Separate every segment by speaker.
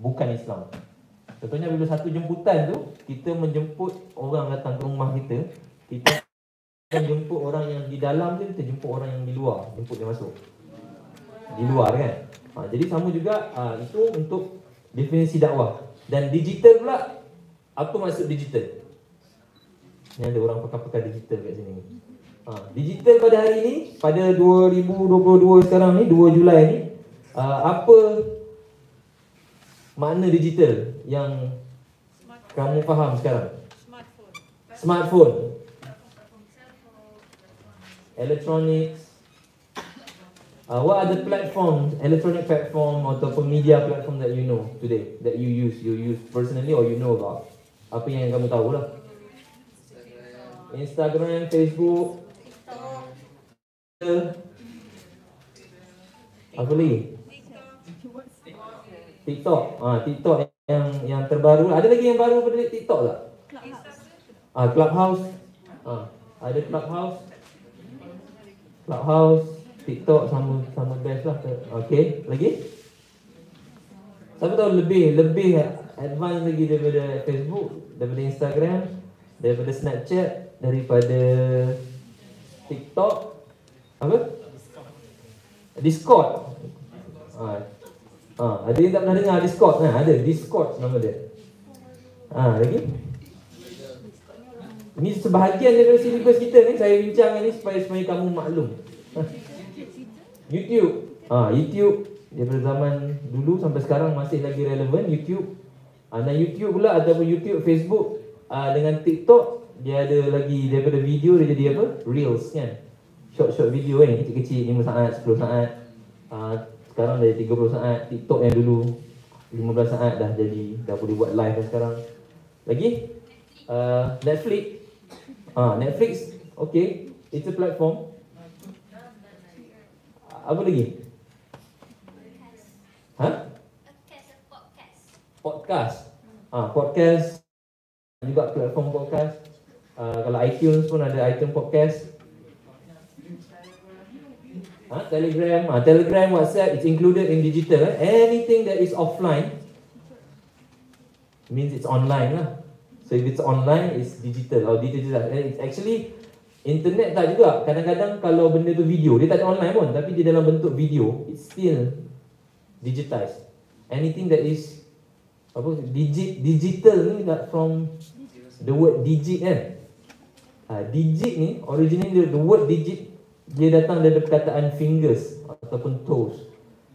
Speaker 1: bukan Islam. Contohnya bila satu jemputan tu, kita menjemput orang datang ke rumah kita, kita akan jemput orang yang di dalam tu, kita jemput orang yang di luar, jemput dia masuk. Di luar kan? Ha, jadi sama juga ha, itu untuk definisi dakwah. Dan digital pula, apa maksud digital? Ni ada orang pakar-pakar digital kat sini. Ha, digital pada hari ini, pada 2022 sekarang ni, 2 Julai ni, uh, apa makna digital yang kamu faham sekarang?
Speaker 2: Smartphone.
Speaker 1: Smartphone. Electronics. Uh, what are the platforms, electronic platform ataupun media platform that you know today, that you use, you use personally or you know about? Apa yang kamu tahu lah? Instagram, Facebook, Twitter. Apa lagi? TikTok. Ah, TikTok yang yang terbaru. Ada lagi yang baru pada TikTok tak? Ah, Clubhouse. Ah, ada Clubhouse. Clubhouse, TikTok sama sama best lah. Okay, lagi? Siapa tahu lebih lebih advance lagi daripada Facebook, daripada Instagram, daripada Snapchat, daripada TikTok. Apa? Discord. Ah, ah, ada yang tak pernah dengar Discord? Ha, ada Discord nama dia. Ah, lagi? Ini sebahagian daripada silibus kita ni saya bincang ni supaya supaya kamu maklum. Ha. YouTube. Ah, YouTube daripada zaman dulu sampai sekarang masih lagi relevan YouTube. Ah, dan YouTube pula ataupun YouTube, Facebook ah, dengan TikTok dia ada lagi daripada video dia jadi apa? Reels kan. Short-short video kan kecil-kecil 5 saat, 10 saat. Ah, sekarang dah 30 saat. TikTok yang dulu 15 saat dah jadi dah boleh buat live dah sekarang. Lagi? Uh, Netflix. Ah, Netflix, okay, it's a platform. Apa lagi? Ha? Podcast. Ah, podcast. Juga platform podcast. Ah, kalau iTunes pun ada iTunes podcast. Ha, Telegram, ah, Telegram, WhatsApp, it's included in digital. Eh? Anything that is offline means it's online lah. So if it's online, it's digital or digital. And it's actually internet tak juga. Kadang-kadang kalau benda tu video, dia tak ada online pun, tapi dia dalam bentuk video, it's still digitized. Anything that is apa digit digital ni that from the word digit kan. Uh, digit ni originally the, the word digit dia datang dari perkataan fingers ataupun toes.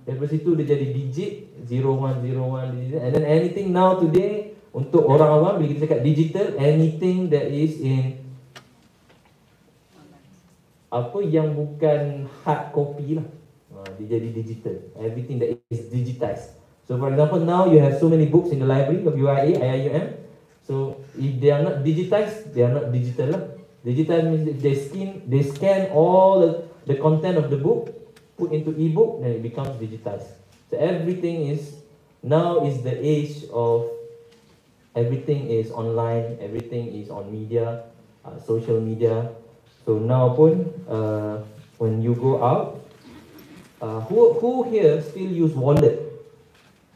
Speaker 1: Daripada situ dia jadi digit 0101 digit. And then anything now today untuk orang awam bila kita cakap digital anything that is in apa yang bukan hard copy lah. Ha, dia jadi digital. Everything that is digitized. So for example now you have so many books in the library of UIA IIUM so if they are not digitized they are not digital lah digital means they scan they scan all the, the content of the book put into ebook then it becomes digitized so everything is now is the age of everything is online, everything is on media, uh, social media. So now pun, uh, when you go out, uh, who who here still use wallet?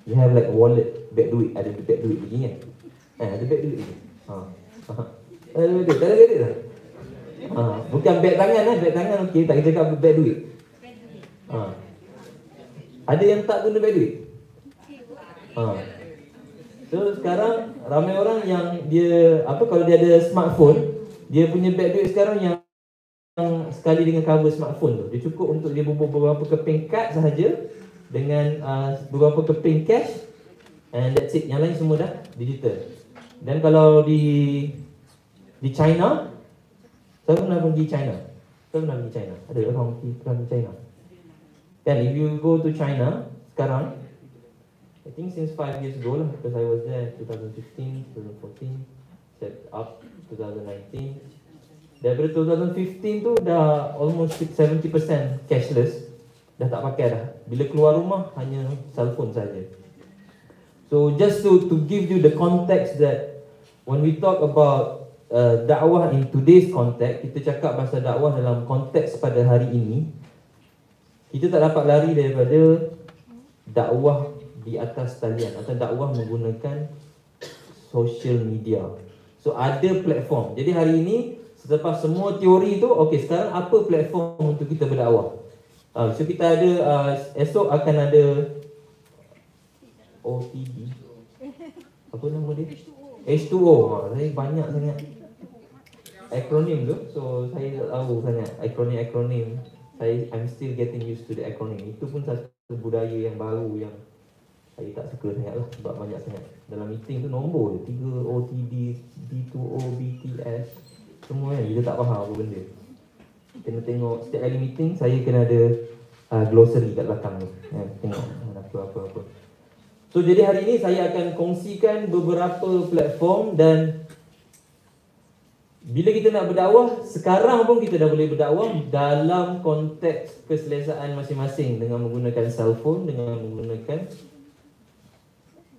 Speaker 1: You have like wallet, beg duit, ada beg duit begini kan? Eh, ada beg duit lagi. Ha. ha. Ada duit, ada lah. Ha. Bukan beg tangan lah, beg tangan okey, tak kita cakap beg duit. Ha. Ada yang tak guna beg duit? Ha. So sekarang ramai orang yang dia apa kalau dia ada smartphone, dia punya beg duit sekarang yang sekali dengan cover smartphone tu. Dia cukup untuk dia bubuh beberapa keping kad sahaja dengan uh, beberapa keping cash and that's it. Yang lain semua dah digital. Dan kalau di di China, saya pernah pergi China. Saya pernah pergi China. Ada orang pergi pernah pergi China. Dan if you go to China sekarang, I think since five years ago lah, because I was there 2015, 2014, set up 2019. Daripada 2015 tu dah almost 70% cashless, dah tak pakai dah. Bila keluar rumah hanya cellphone saja. So just to to give you the context that when we talk about uh, dakwah in today's context, kita cakap pasal dakwah dalam konteks pada hari ini, kita tak dapat lari daripada dakwah di atas talian atau dakwah menggunakan social media. So ada platform. Jadi hari ini selepas semua teori tu, okey sekarang apa platform untuk kita berdakwah? Uh, so kita ada uh, esok akan ada OTD. Apa nama dia? H2O. Ha, saya banyak sangat akronim tu. So saya tak tahu sangat akronim-akronim. Saya I'm still getting used to the acronym. Itu pun satu budaya yang baru yang saya tak suka sangat lah sebab banyak sangat. Dalam meeting tu nombor je. 3 OTD, B2O, BTS. Semua kan kita tak faham apa benda. Kena tengok setiap kali meeting saya kena ada uh, glossary kat belakang ni. Ya, tengok apa-apa. So jadi hari ini saya akan kongsikan beberapa platform dan bila kita nak berdakwah, sekarang pun kita dah boleh berdakwah dalam konteks keselesaan masing-masing dengan menggunakan cellphone, dengan menggunakan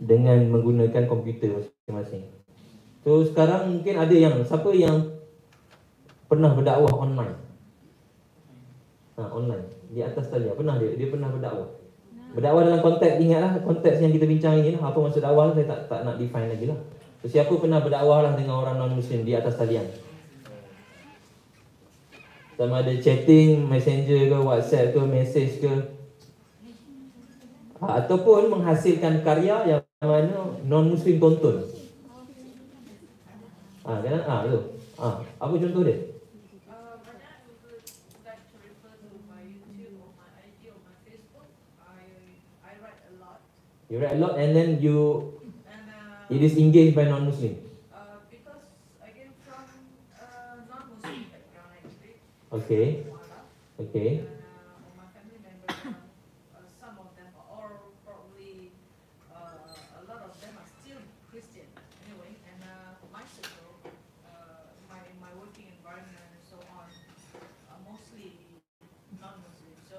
Speaker 1: dengan menggunakan komputer masing-masing. So sekarang mungkin ada yang siapa yang pernah berdakwah online? Ha, online di atas talian pernah dia dia pernah berdakwah. Berdakwah dalam konteks ingatlah konteks yang kita bincang ini apa maksud dakwah saya tak tak nak define lagi lah. So, siapa pernah berdakwah lah dengan orang non-Muslim di atas talian? Sama ada chatting, messenger ke, whatsapp ke, message ke ha, Ataupun menghasilkan karya yang mana non-Muslim tonton ha, kan? Ha, tu. Ha, apa contoh dia? You write a lot and then you It is engaged by non-Muslim.
Speaker 2: Uh, because I came from uh, non-Muslim background actually.
Speaker 1: Okay. Okay.
Speaker 2: And uh, my family members, uh, some of them, or probably uh, a lot of them are still Christian anyway. And uh, my circle, uh, my my working environment and so on, are mostly non-Muslim. So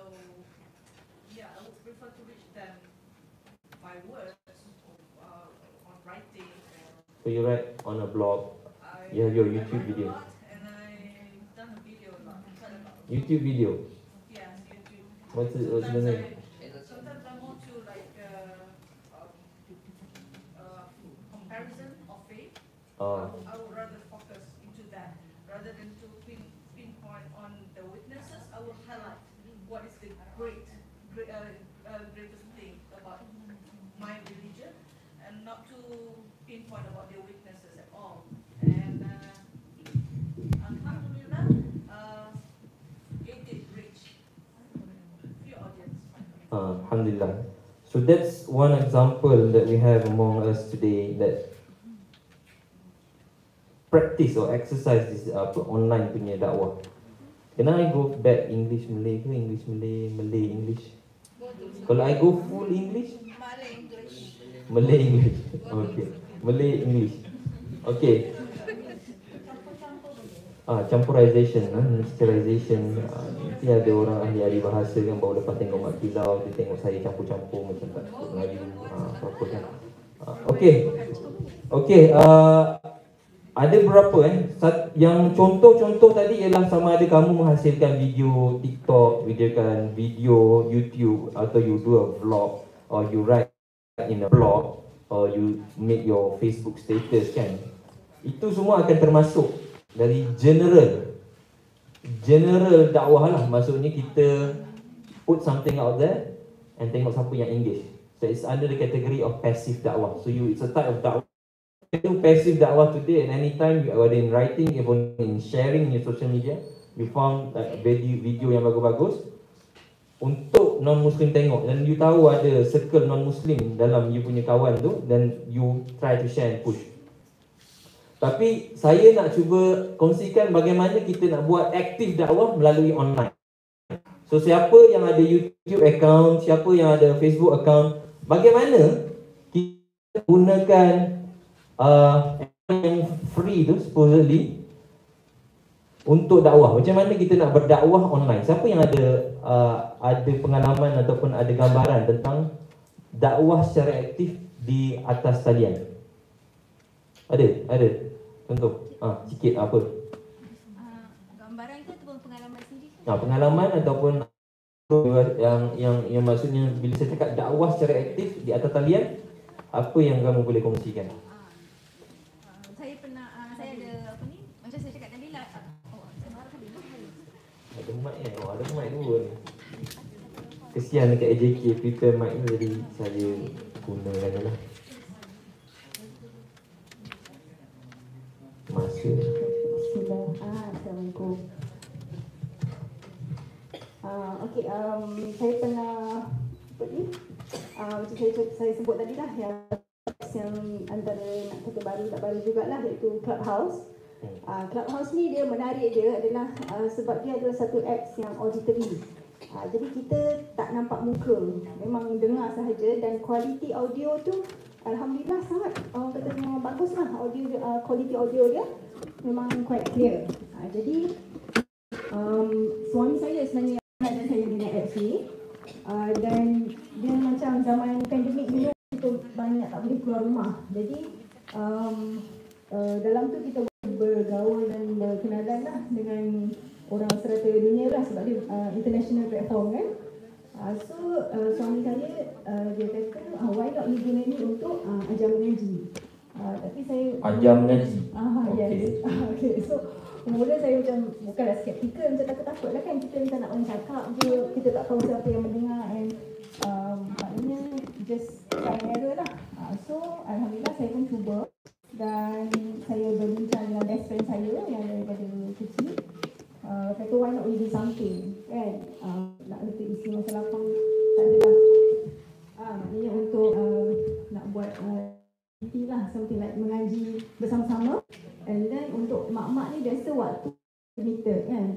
Speaker 2: yeah, I would prefer to reach them by words, uh, on writing. And
Speaker 1: So you write on a blog,
Speaker 2: I,
Speaker 1: You have your
Speaker 2: I
Speaker 1: YouTube
Speaker 2: write a
Speaker 1: video.
Speaker 2: lot And I've done a video a lot, quite a lot.
Speaker 1: YouTube video.
Speaker 2: Yes, YouTube.
Speaker 1: What's it, what's the
Speaker 2: Sometimes
Speaker 1: name?
Speaker 2: I- Sometimes I want to like, uh, um, uh, comparison of faith. I
Speaker 1: Oh,
Speaker 2: would, I would rather focus into that, rather than to pin, pinpoint on the weaknesses, I will highlight what is the great, great, uh, uh, greatest thing about my religion, and not to pinpoint about their weaknesses at all. And, uh, Alhamdulillah, uh, it did reach few audience.
Speaker 1: Uh, Alhamdulillah. So that's one example that we have among us today that practice or exercise this uh, apa, online punya dakwah. Can I go back English Malay ke English Malay Malay English? Kalau I go full English,
Speaker 3: Malay English.
Speaker 1: Malay English. Okay. Malay English. Okay. Ah, campurization, ah, mixturization. Ah, nanti ada orang ahli-ahli bahasa kan baru lepas tengok Mak Kilau, dia tengok saya campur-campur macam tak cukup Melayu. Ah, apa-apa kan. Ah, okay. Okay, uh, ada berapa eh? Yang contoh-contoh tadi ialah sama ada kamu menghasilkan video TikTok, videokan video YouTube atau you do a vlog or you write in a blog or you make your Facebook status kan. Itu semua akan termasuk dari general general dakwah lah maksudnya kita put something out there and tengok siapa yang engage. So it's under the category of passive dakwah. So you it's a type of dakwah do passive dakwah today and anytime you whether in writing even in sharing in your social media you found uh, video video yang bagus-bagus untuk non muslim tengok dan you tahu ada circle non muslim dalam you punya kawan tu dan you try to share and push tapi saya nak cuba kongsikan bagaimana kita nak buat aktif dakwah melalui online so siapa yang ada YouTube account siapa yang ada Facebook account bagaimana kita gunakan uh, yang free tu supposedly untuk dakwah. Macam mana kita nak berdakwah online? Siapa yang ada uh, ada pengalaman ataupun ada gambaran tentang dakwah secara aktif di atas talian? Ada, ada. Contoh, ah sikit apa?
Speaker 3: Uh, gambaran ke ataupun pengalaman sendiri?
Speaker 1: Nah, pengalaman ataupun yang yang yang maksudnya bila saya cakap dakwah secara aktif di atas talian apa yang kamu boleh kongsikan?
Speaker 3: Ah, saya pernah uh, saya ada apa ni macam saya cakap tadi lah oh saya marah tadi
Speaker 1: Ada mic eh? Oh, ada mic dua ni. Kesian dekat AJK prepare mic ni jadi saya gunakan je lah. Masa.
Speaker 4: Bismillah. Ah, Assalamualaikum. Ah, okey, um, saya pernah apa ni? Ah, macam saya saya sebut tadi lah yang yang antara nak kata baru tak baru jugalah iaitu Clubhouse. Uh, Clubhouse ni dia menarik dia adalah uh, sebab dia adalah satu apps yang auditory. Uh, jadi kita tak nampak muka, memang dengar sahaja dan kualiti audio tu alhamdulillah sangat orang kata memang bagus lah audio uh, kualiti audio dia memang quite clear. Uh, jadi um, suami saya sebenarnya yang dan saya apps ni uh, dan dia macam zaman pandemik dulu kita banyak tak boleh keluar rumah. Jadi um, uh, dalam tu kita bergaul dan berkenalan lah dengan orang serata dunia lah sebab dia uh, international platform kan. Uh, so uh, suami saya uh, dia kata uh, why not you guna ni untuk uh, ajar mengaji. Uh, tapi saya
Speaker 1: Ajar mengaji.
Speaker 4: Ah
Speaker 1: Okey.
Speaker 4: yes. okay. So mula saya macam bukanlah skeptikal macam takut-takut lah kan kita macam nak orang cakap je kita tak tahu siapa yang mendengar and um, maknanya just try and error lah. Uh, so alhamdulillah saya pun cuba dan saya berbincang dengan best friend saya yang daripada kecil uh, kata why not we do something kan? Uh, nak letak isi masa lapang. Tak adalah uh, maknanya untuk uh, nak buat uh, lah something like mengaji bersama-sama. And then untuk mak-mak ni biasa waktu limited kan?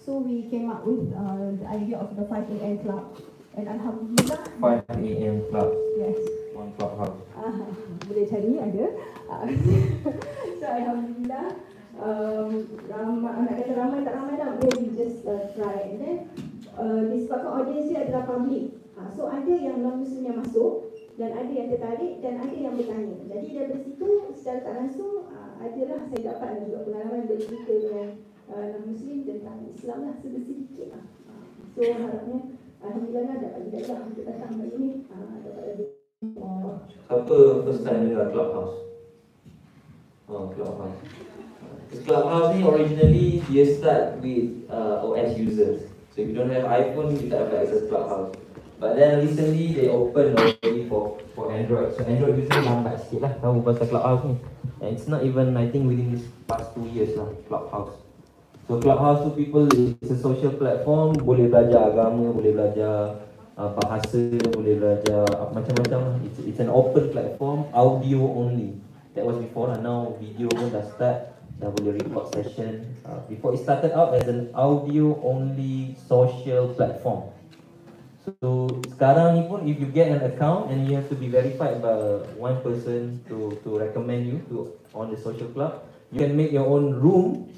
Speaker 4: So we came up with uh, the idea of the 5am club. And alhamdulillah
Speaker 1: 5 AM club,
Speaker 4: yes.
Speaker 1: One clubhouse.
Speaker 4: Ah, boleh cari ada. Ah, so alhamdulillah um, ramai, nak kata ramai tak ramai lah, boleh just uh, try. And then uh, disebabkan audience dia adalah public. Ah, so ada yang non muslim yang masuk dan ada yang tertarik dan ada yang bertanya. Jadi daripada situ secara tak langsung uh, adalah saya dapat juga pengalaman bercerita dengan uh, muslim tentang Islam lah sedikit lah. Ah, so harapnya Alhamdulillah lah dapat hidayah untuk datang hari ini. Ah, dapat lebih.
Speaker 1: Siapa first time dengar Clubhouse? Oh, Clubhouse. This Clubhouse ni originally dia start with uh, OS users. So if you don't have iPhone, you tak dapat access Clubhouse. But then recently they open already for for Android. So Android user lambat sikit lah tahu pasal Clubhouse ni. And it's not even I think within this past two years lah Clubhouse. So Clubhouse tu people it's a social platform boleh belajar agama, boleh belajar uh, bahasa, boleh belajar uh, macam-macam lah. It's, it's an open platform, audio only. That was before lah. Now video pun dah start, dah boleh record session. Uh, before it started out as an audio only social platform. So sekarang ni pun if you get an account and you have to be verified by one person to to recommend you to on the social club, you can make your own room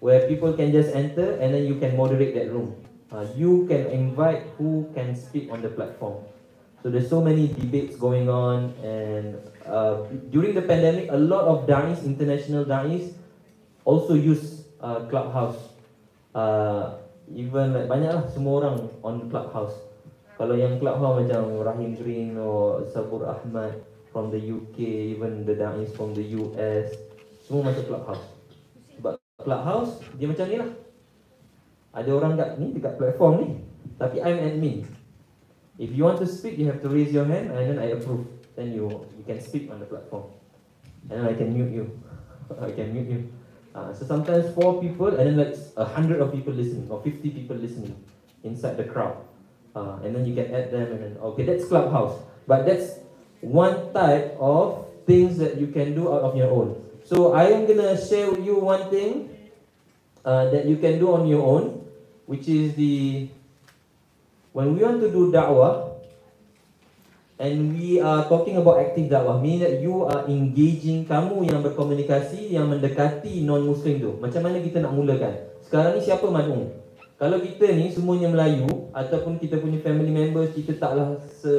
Speaker 1: where people can just enter and then you can moderate that room. Uh, you can invite who can speak on the platform. So there's so many debates going on and uh, during the pandemic, a lot of dais, international dais, also use uh, Clubhouse. Uh, even like banyak lah semua orang on Clubhouse. Kalau yang Clubhouse macam Rahim Green or Sabur Ahmad from the UK, even the dais from the US, semua masuk Clubhouse. Sebab Clubhouse dia macam ni lah. Ada orang kat ni dekat platform ni, tapi I'm admin. If you want to speak, you have to raise your hand and then I approve. Then you you can speak on the platform. And I can mute you. I can mute you. Uh, so sometimes four people and then like a hundred of people listening or fifty people listening inside the crowd. Uh, and then you can add them and then okay that's clubhouse. But that's one type of things that you can do out of your own. So I am gonna share with you one thing uh, that you can do on your own, which is the when we want to do da'wah and we are talking about active da'wah meaning that you are engaging kamu yang berkomunikasi yang mendekati non muslim tu. Macam mana kita nak mulakan? Sekarang ni siapa mad'u kalau kita ni semuanya Melayu ataupun kita punya family members kita taklah se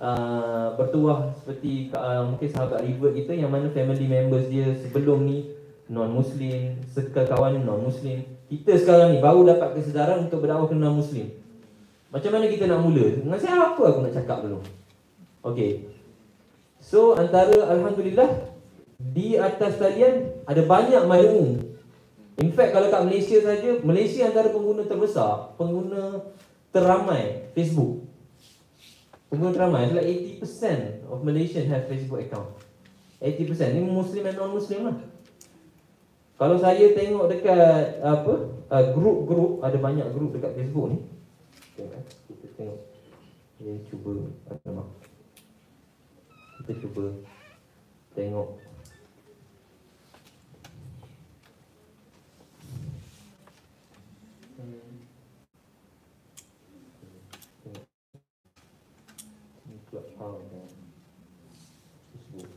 Speaker 1: uh, bertuah seperti uh, mungkin sahabat river kita yang mana family members dia sebelum ni non muslim circle kawan non muslim kita sekarang ni baru dapat kesedaran untuk berdakwah ke non muslim Macam mana kita nak mula? Dengan siapa aku nak cakap dulu? Okay. So antara Alhamdulillah di atas talian ada banyak mailmu. In fact kalau kat Malaysia saja, Malaysia antara pengguna terbesar, pengguna teramai Facebook. Pengguna teramai adalah 80% of Malaysian have Facebook account. 80% ni Muslim dan non-Muslim lah. Kalau saya tengok dekat apa uh, grup-grup ada banyak grup dekat Facebook ni. Tengok eh. Kita tengok. Kita cuba nama? Kita cuba tengok Hmm. Tengok. Ni Clubhouse dan Facebook.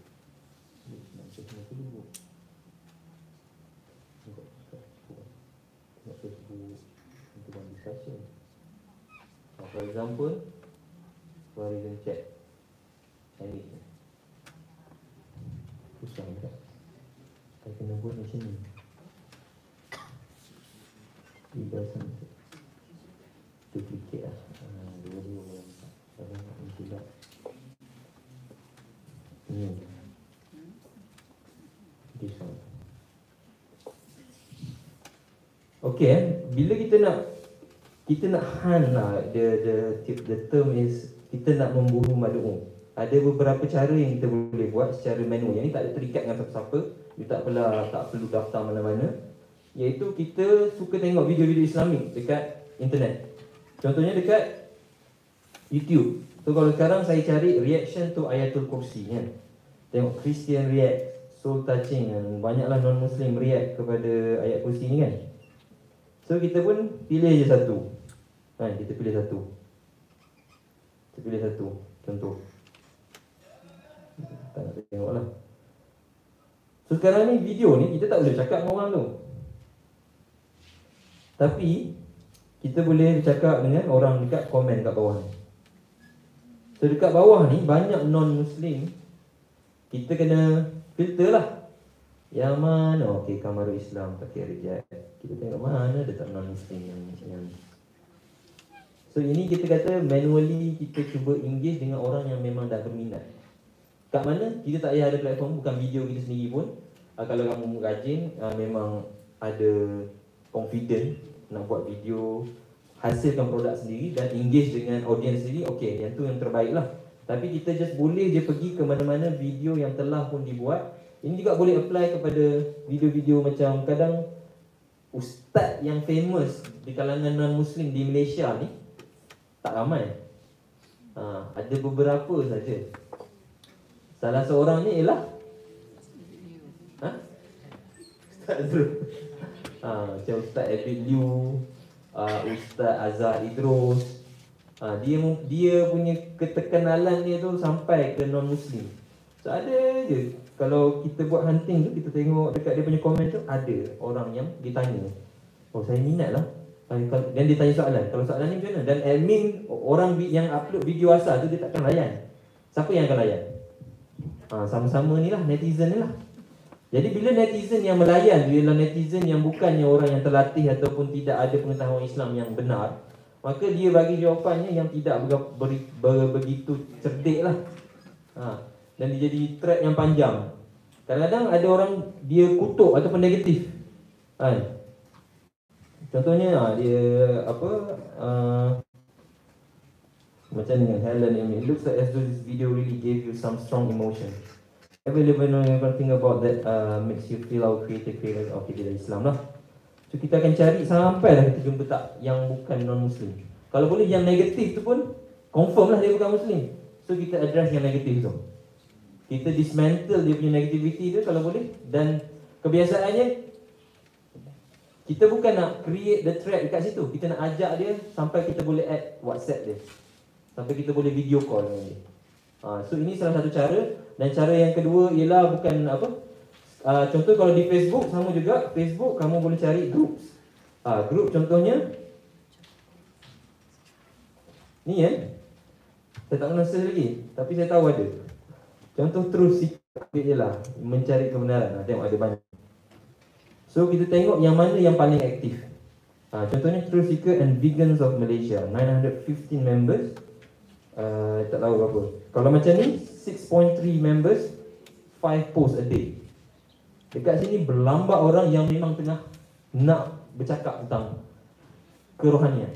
Speaker 1: Ni nak cek dulu. Tengok kat Facebook. Tengok Facebook untuk one discussion. Uh, for example, horizon chat. Edit. Susah tak? Saya ni. Tiga sampai. Duplicate. This one. Okay, bila kita nak kita nak han lah the the the term is kita nak memburu madu'u. Ada beberapa cara yang kita boleh buat secara manual. Yang ni tak ada terikat dengan siapa-siapa. You tak perlu tak perlu daftar mana-mana. Iaitu kita suka tengok video-video Islamik dekat internet. Contohnya dekat YouTube. So kalau sekarang saya cari reaction to Ayatul Kursi kan. Tengok Christian react, soul touching kan. Banyaklah non-Muslim react kepada ayat kursi ni kan. So kita pun pilih je satu. Kan, kita pilih satu. Kita pilih satu. Contoh. Tak nak tengok lah. So sekarang ni video ni kita tak boleh cakap dengan orang tu. Tapi kita boleh bercakap dengan orang dekat komen kat bawah ni. So dekat bawah ni banyak non-Muslim Kita kena filter lah. Yang mana Okey Kamarul Islam pakai reject Kita tengok mana ada tak non-Muslim yang macam ni. So ini kita kata manually kita cuba engage dengan orang yang memang dah berminat. Kat mana? Kita tak payah ada platform bukan video kita sendiri pun uh, Kalau kamu rajin uh, memang ada confident nak buat video hasilkan produk sendiri dan engage dengan audience sendiri okey yang tu yang terbaik lah. Tapi kita just boleh je pergi ke mana-mana video yang telah pun dibuat. Ini juga boleh apply kepada video-video macam kadang ustaz yang famous di kalangan non-muslim di Malaysia ni tak ramai. Ha, ada beberapa saja. Salah seorang ni ialah Ustaz Zul ha, macam Ustaz Abid Liu uh, Ustaz Azhar Idrus. Uh, dia dia punya keterkenalan dia tu sampai ke non muslim so ada je. Kalau kita buat hunting tu kita tengok dekat dia punya komen tu ada orang yang ditanya oh saya minat lah. Dan dia tanya soalan. Kalau soalan ni macam mana? Dan admin orang yang upload video asal tu dia takkan layan. Siapa yang akan layan? Ha, sama-sama ni lah netizen ni lah jadi bila netizen yang melayan Bila netizen yang bukannya orang yang terlatih Ataupun tidak ada pengetahuan Islam yang benar Maka dia bagi jawapannya yang tidak ber, ber, ber, begitu cerdik lah ha. Dan dia jadi thread yang panjang Kadang-kadang ada orang dia kutuk ataupun negatif ha. Contohnya ha, dia apa uh, Macam ni Helen It looks like as though this video really gave you some strong emotion available know everything about that uh, makes you feel our creative feelings of kita Islam lah. So kita akan cari sampai lah kita jumpa tak yang bukan non muslim. Kalau boleh yang negatif tu pun confirm lah dia bukan muslim. So kita address yang negatif tu. Kita dismantle dia punya negativity tu kalau boleh dan kebiasaannya kita bukan nak create the thread dekat situ. Kita nak ajak dia sampai kita boleh add WhatsApp dia. Sampai kita boleh video call dengan dia. Ha, so ini salah satu cara. Dan cara yang kedua ialah bukan apa uh, contoh kalau di Facebook sama juga Facebook kamu boleh cari group uh, group contohnya ni eh saya tak pernah lagi tapi saya tahu ada. Contoh terus sikap ialah mencari kebenaran. Ha, tengok ada banyak. So kita tengok yang mana yang paling aktif. Uh, contohnya Thrill Seeker and Vegans of Malaysia 915 members uh, Tak tahu berapa. Kalau macam ni 6.3 members 5 posts a day. Dekat sini berlambat orang yang memang tengah Nak bercakap tentang Kerohanian.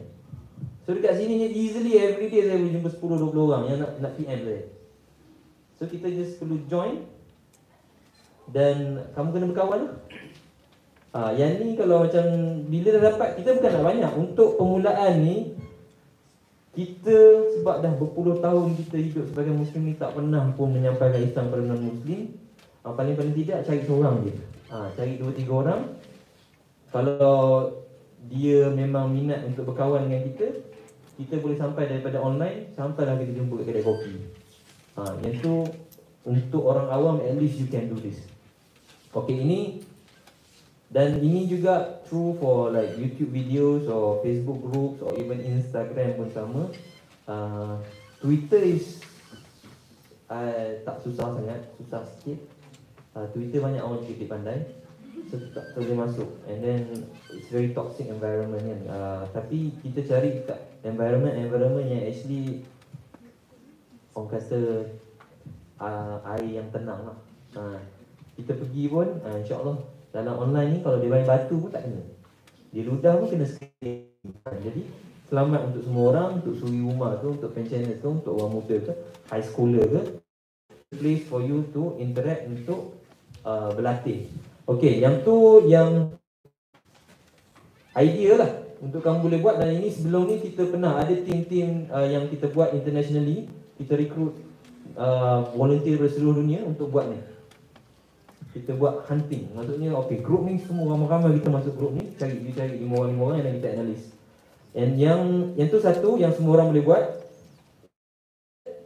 Speaker 1: So dekat sini easily every day saya boleh jumpa 10-20 orang yang nak, nak PM saya. So kita just perlu join. Dan kamu kena berkawan lah. Ha, yang ni kalau macam bila dah dapat kita bukan nak banyak. Untuk permulaan ni kita sebab dah berpuluh tahun kita hidup sebagai muslim ni tak pernah pun menyampaikan Islam kepada non muslim. Ha, paling-paling tidak cari seorang je. Ha, cari dua tiga orang. Kalau dia memang minat untuk berkawan dengan kita kita boleh sampai daripada online sampailah kita jumpa kat kedai kopi. Ha, yang tu untuk orang awam at least you can do this. Okay ini dan ini juga true for like YouTube videos or Facebook groups or even Instagram pun sama. Uh, Twitter is uh, tak susah sangat, susah sikit. Uh, Twitter banyak orang cikgu pandai. So tak boleh masuk. And then it's very toxic environment kan. Uh, tapi kita cari kat environment environment yang actually orang kata uh, air yang tenang lah. Uh, kita pergi pun uh, insyaAllah dalam online ni kalau dia main batu pun tak kena. Dia ludah pun kena screen jadi selamat untuk semua orang untuk suri rumah tu untuk pensioner tu untuk orang muda ke high schooler ke place for you to interact untuk uh, berlatih. Okey, yang tu yang idea lah untuk kamu boleh buat dan ini sebelum ni kita pernah ada tim-tim uh, yang kita buat internationally. Kita recruit uh, volunteer dari seluruh dunia untuk buat ni kita buat hunting. Maksudnya okey group ni semua ramai-ramai kita masuk group ni cari kita cari lima orang lima orang dan kita analis. And yang yang tu satu yang semua orang boleh buat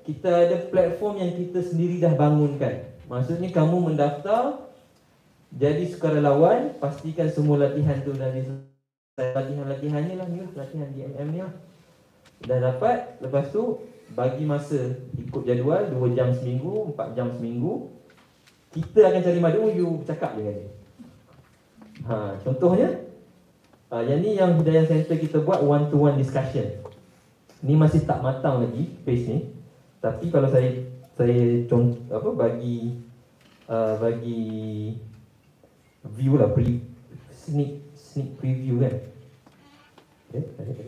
Speaker 1: kita ada platform yang kita sendiri dah bangunkan. Maksudnya kamu mendaftar jadi sukarelawan pastikan semua latihan tu dah selesai latihan-latihannya lah ni lah latihan DMM ni lah. Dah dapat lepas tu bagi masa ikut jadual 2 jam seminggu 4 jam seminggu kita akan cari madu you cakap je dia ha, contohnya ha, yang ni yang Hidayah Center kita buat one to one discussion. Ni masih tak matang lagi page ni. Tapi kalau saya saya contoh apa bagi uh, bagi view lah pre sneak sneak preview kan. Okay, ada ada.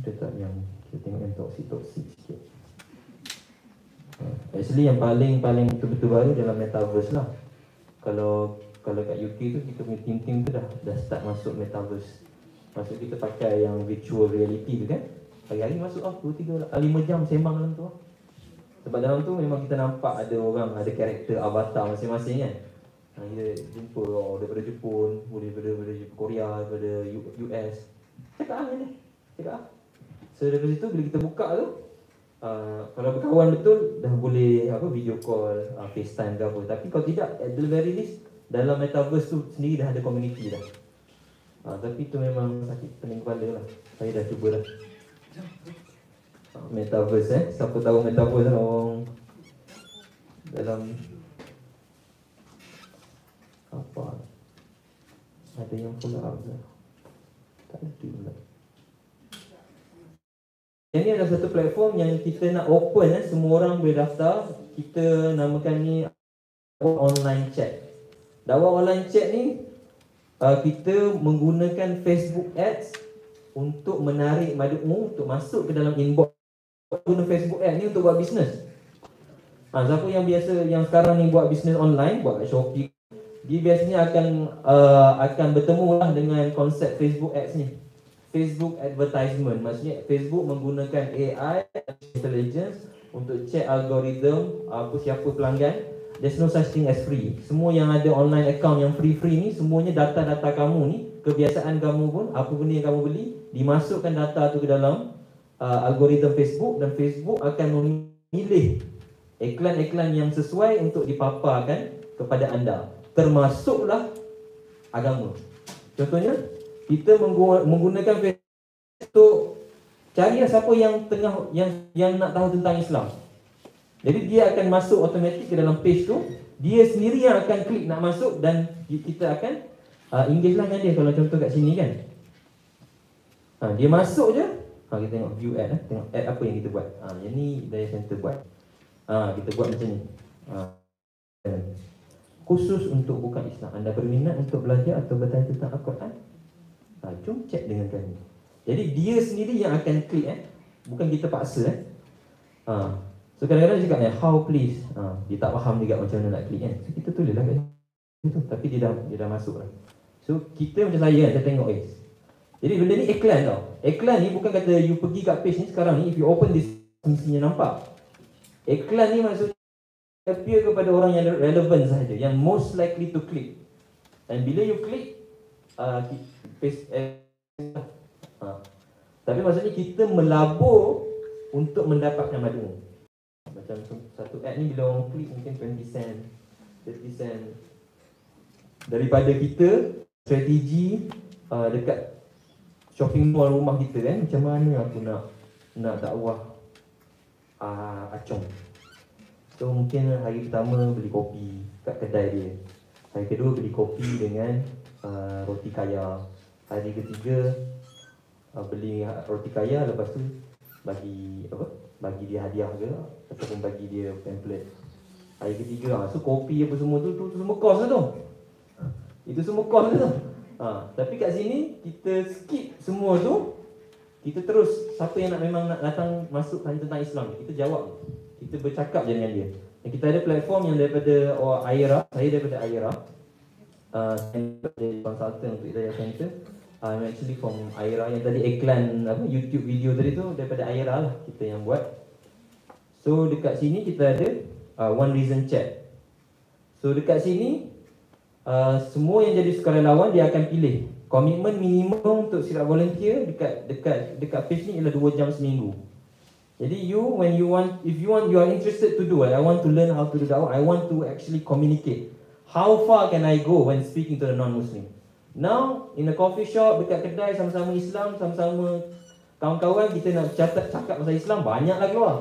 Speaker 1: Ada tak yang kita tengok yang toxic toxic sikit Actually yang paling paling betul-betul baru dalam metaverse lah. Kalau kalau kat UK tu kita punya team-team tu dah dah start masuk metaverse. Maksud kita pakai yang virtual reality tu kan. Hari-hari masuk ah 2 3 5 jam sembang dalam tu. Sebab dalam tu memang kita nampak ada orang ada karakter avatar masing-masing kan. Ha, kita jumpa oh, daripada Jepun, daripada, daripada Korea, daripada US. Cakap ah ni. Cakap ah. So dari situ bila kita buka tu, uh, kalau berkawan betul dah boleh apa video call, uh, FaceTime ke apa. Tapi kalau tidak at the very least dalam metaverse tu sendiri dah ada community dah. Uh, tapi tu memang sakit pening kepala lah. Saya dah cuba dah. Metaverse eh. Siapa tahu metaverse lah orang dalam apa ada yang up ke? Tak ada pula. Yang ni adalah satu platform yang kita nak open eh, semua orang boleh daftar. Kita namakan ni online chat. Dakwah online chat ni uh, kita menggunakan Facebook Ads untuk menarik madu'u untuk masuk ke dalam inbox guna Facebook Ads ni untuk buat bisnes. Ha, siapa yang biasa yang sekarang ni buat bisnes online, buat kat Shopee, dia biasanya akan uh, akan bertemu lah dengan konsep Facebook Ads ni. Facebook advertisement. Maksudnya Facebook menggunakan AI intelligence untuk check algoritma apa siapa pelanggan. There's no such thing as free. Semua yang ada online account yang free-free ni semuanya data-data kamu ni kebiasaan kamu pun apa benda yang kamu beli dimasukkan data tu ke dalam uh, algoritma Facebook dan Facebook akan memilih iklan-iklan yang sesuai untuk dipaparkan kepada anda. Termasuklah agama. Contohnya kita menggunakan Facebook cari siapa yang tengah yang yang nak tahu tentang Islam. Jadi dia akan masuk automatik ke dalam page tu, dia sendiri yang akan klik nak masuk dan kita akan uh, engage lah dengan dia kalau contoh kat sini kan. Ha, dia masuk je, ha, kita tengok view ad eh. Tengok ad apa yang kita buat. Ha, yang ni Daya Center buat. Ha, kita buat macam ni. Ha, khusus untuk bukan Islam. Anda berminat untuk belajar atau bertanya tentang Al-Quran? Ha, jom cek dengan kami. Jadi dia sendiri yang akan klik eh. Bukan kita paksa eh. Ha. So kadang-kadang dia cakap eh, how please. Ha, dia tak faham juga macam mana nak klik kan. So kita tulis lah. Tapi dia dah, dia dah masuk lah. So kita macam saya kan, saya tengok eh. Jadi benda ni iklan tau. Iklan ni bukan kata you pergi kat page ni sekarang ni, if you open this, mestinya nampak. Iklan ni maksudnya appear kepada orang yang relevan sahaja, yang most likely to click. Dan bila you click, uh, ha. Tapi maksudnya kita melabur untuk mendapatkan madu. Macam satu ad ni bila orang klik mungkin 20 sen, 30 sen. Daripada kita strategi uh, dekat shopping mall rumah kita kan macam mana aku nak nak dakwah uh, acong. So mungkin hari pertama beli kopi kat kedai dia. Hari kedua beli kopi dengan uh, roti kaya. Hari ketiga uh, beli roti kaya lepas tu bagi apa? Bagi dia hadiah ke ataupun bagi dia pamphlet. Hari ketiga so kopi apa semua tu tu, tu semua kos lah tu. Itu semua kos tu. Ha, tapi kat sini kita skip semua tu. Kita terus siapa yang nak memang nak datang masuk tanya tentang Islam, kita jawab. Kita bercakap je dengan dia. Dan kita ada platform yang daripada oh, Aira, saya daripada Aira. Uh, saya daripada consultant untuk Hidayah Center. Uh, I'm actually from Aira yang tadi iklan apa YouTube video tadi tu daripada Aira lah kita yang buat. So dekat sini kita ada uh, one reason chat. So dekat sini uh, semua yang jadi sukarelawan dia akan pilih komitmen minimum untuk sirap volunteer dekat dekat dekat page ni ialah 2 jam seminggu. Jadi you when you want if you want you are interested to do I want to learn how to do that I want to actually communicate. How far can I go when speaking to the non-Muslim? Now in a coffee shop dekat kedai sama-sama Islam sama-sama kawan-kawan kita nak cakap cakap pasal Islam banyaklah keluar.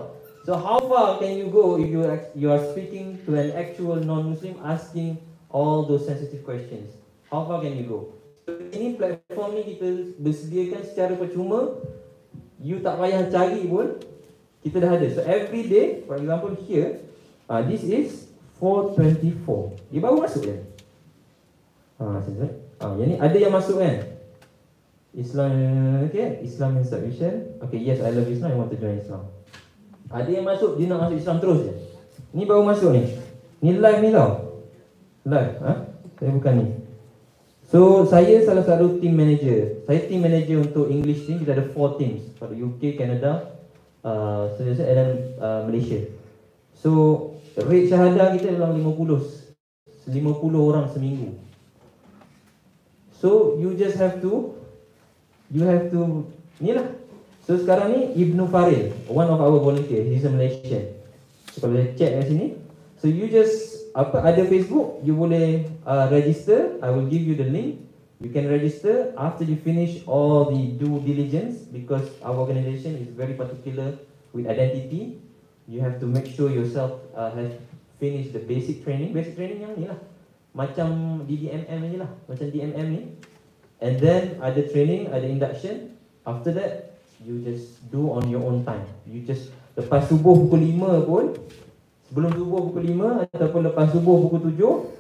Speaker 1: So how far can you go if you you are speaking to an actual non-Muslim asking all those sensitive questions. How far can you go? Ini platform ni kita bersediakan secara percuma. You tak payah cari pun. Kita dah ada. So every day, for example here, uh, this is 424. Dia baru masuk kan? Ah, uh, uh, yang ni ada yang masuk kan? Islam, okay, Islam and submission. Okay, yes, I love Islam. I want to join Islam. Ada yang masuk, dia nak masuk Islam terus je. Ni baru masuk ni. Ni live ni tau. Live, ha? Saya bukan ni. So, saya salah satu team manager. Saya team manager untuk English team. Kita ada four teams. Pada UK, Canada, uh, so, dan uh, Malaysia. So, rate syahadah kita dalam 50. 50 orang seminggu. So, you just have to, you have to, ni lah. So, sekarang ni Ibnu Faril, one of our volunteers. He's a Malaysian. So, kalau check kat sini, so you just apa ada Facebook, you boleh uh, register. I will give you the link. You can register after you finish all the due diligence because our organization is very particular with identity. You have to make sure yourself uh, have finished the basic training. Basic training yang ni lah. Macam DDMM ni lah. Macam DMM ni. And then ada training, ada induction. After that, you just do on your own time. You just lepas subuh pukul 5 pun, Sebelum subuh pukul 5 ataupun lepas subuh pukul 7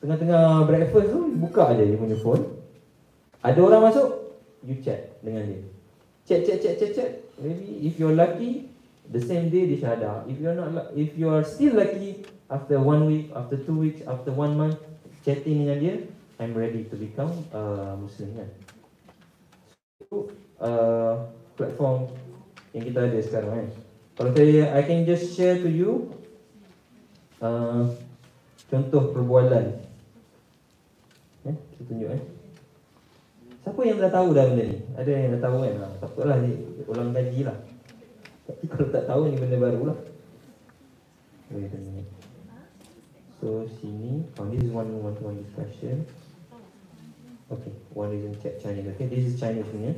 Speaker 1: Tengah-tengah breakfast tu buka aja dia punya phone. Ada orang masuk, you chat dengan dia. Chat, chat, chat, chat, chat Maybe if you're lucky, the same day dia syahadah If you're not, if you are still lucky After one week, after two weeks, after one month Chatting dengan dia I'm ready to become a Muslim kan. So, uh, platform yang kita ada sekarang kan. Kalau saya, I can just share to you uh, contoh perbualan. Eh, saya tunjuk eh. Siapa yang dah tahu dah benda ni? Ada yang dah tahu kan? Ha, tak apalah, ni ulang kaji lah. Tapi kalau tak tahu ni benda baru lah. Wait a minute. So sini, oh, this is one one one discussion. Okay, one reason check Chinese. Okay, this is Chinese punya.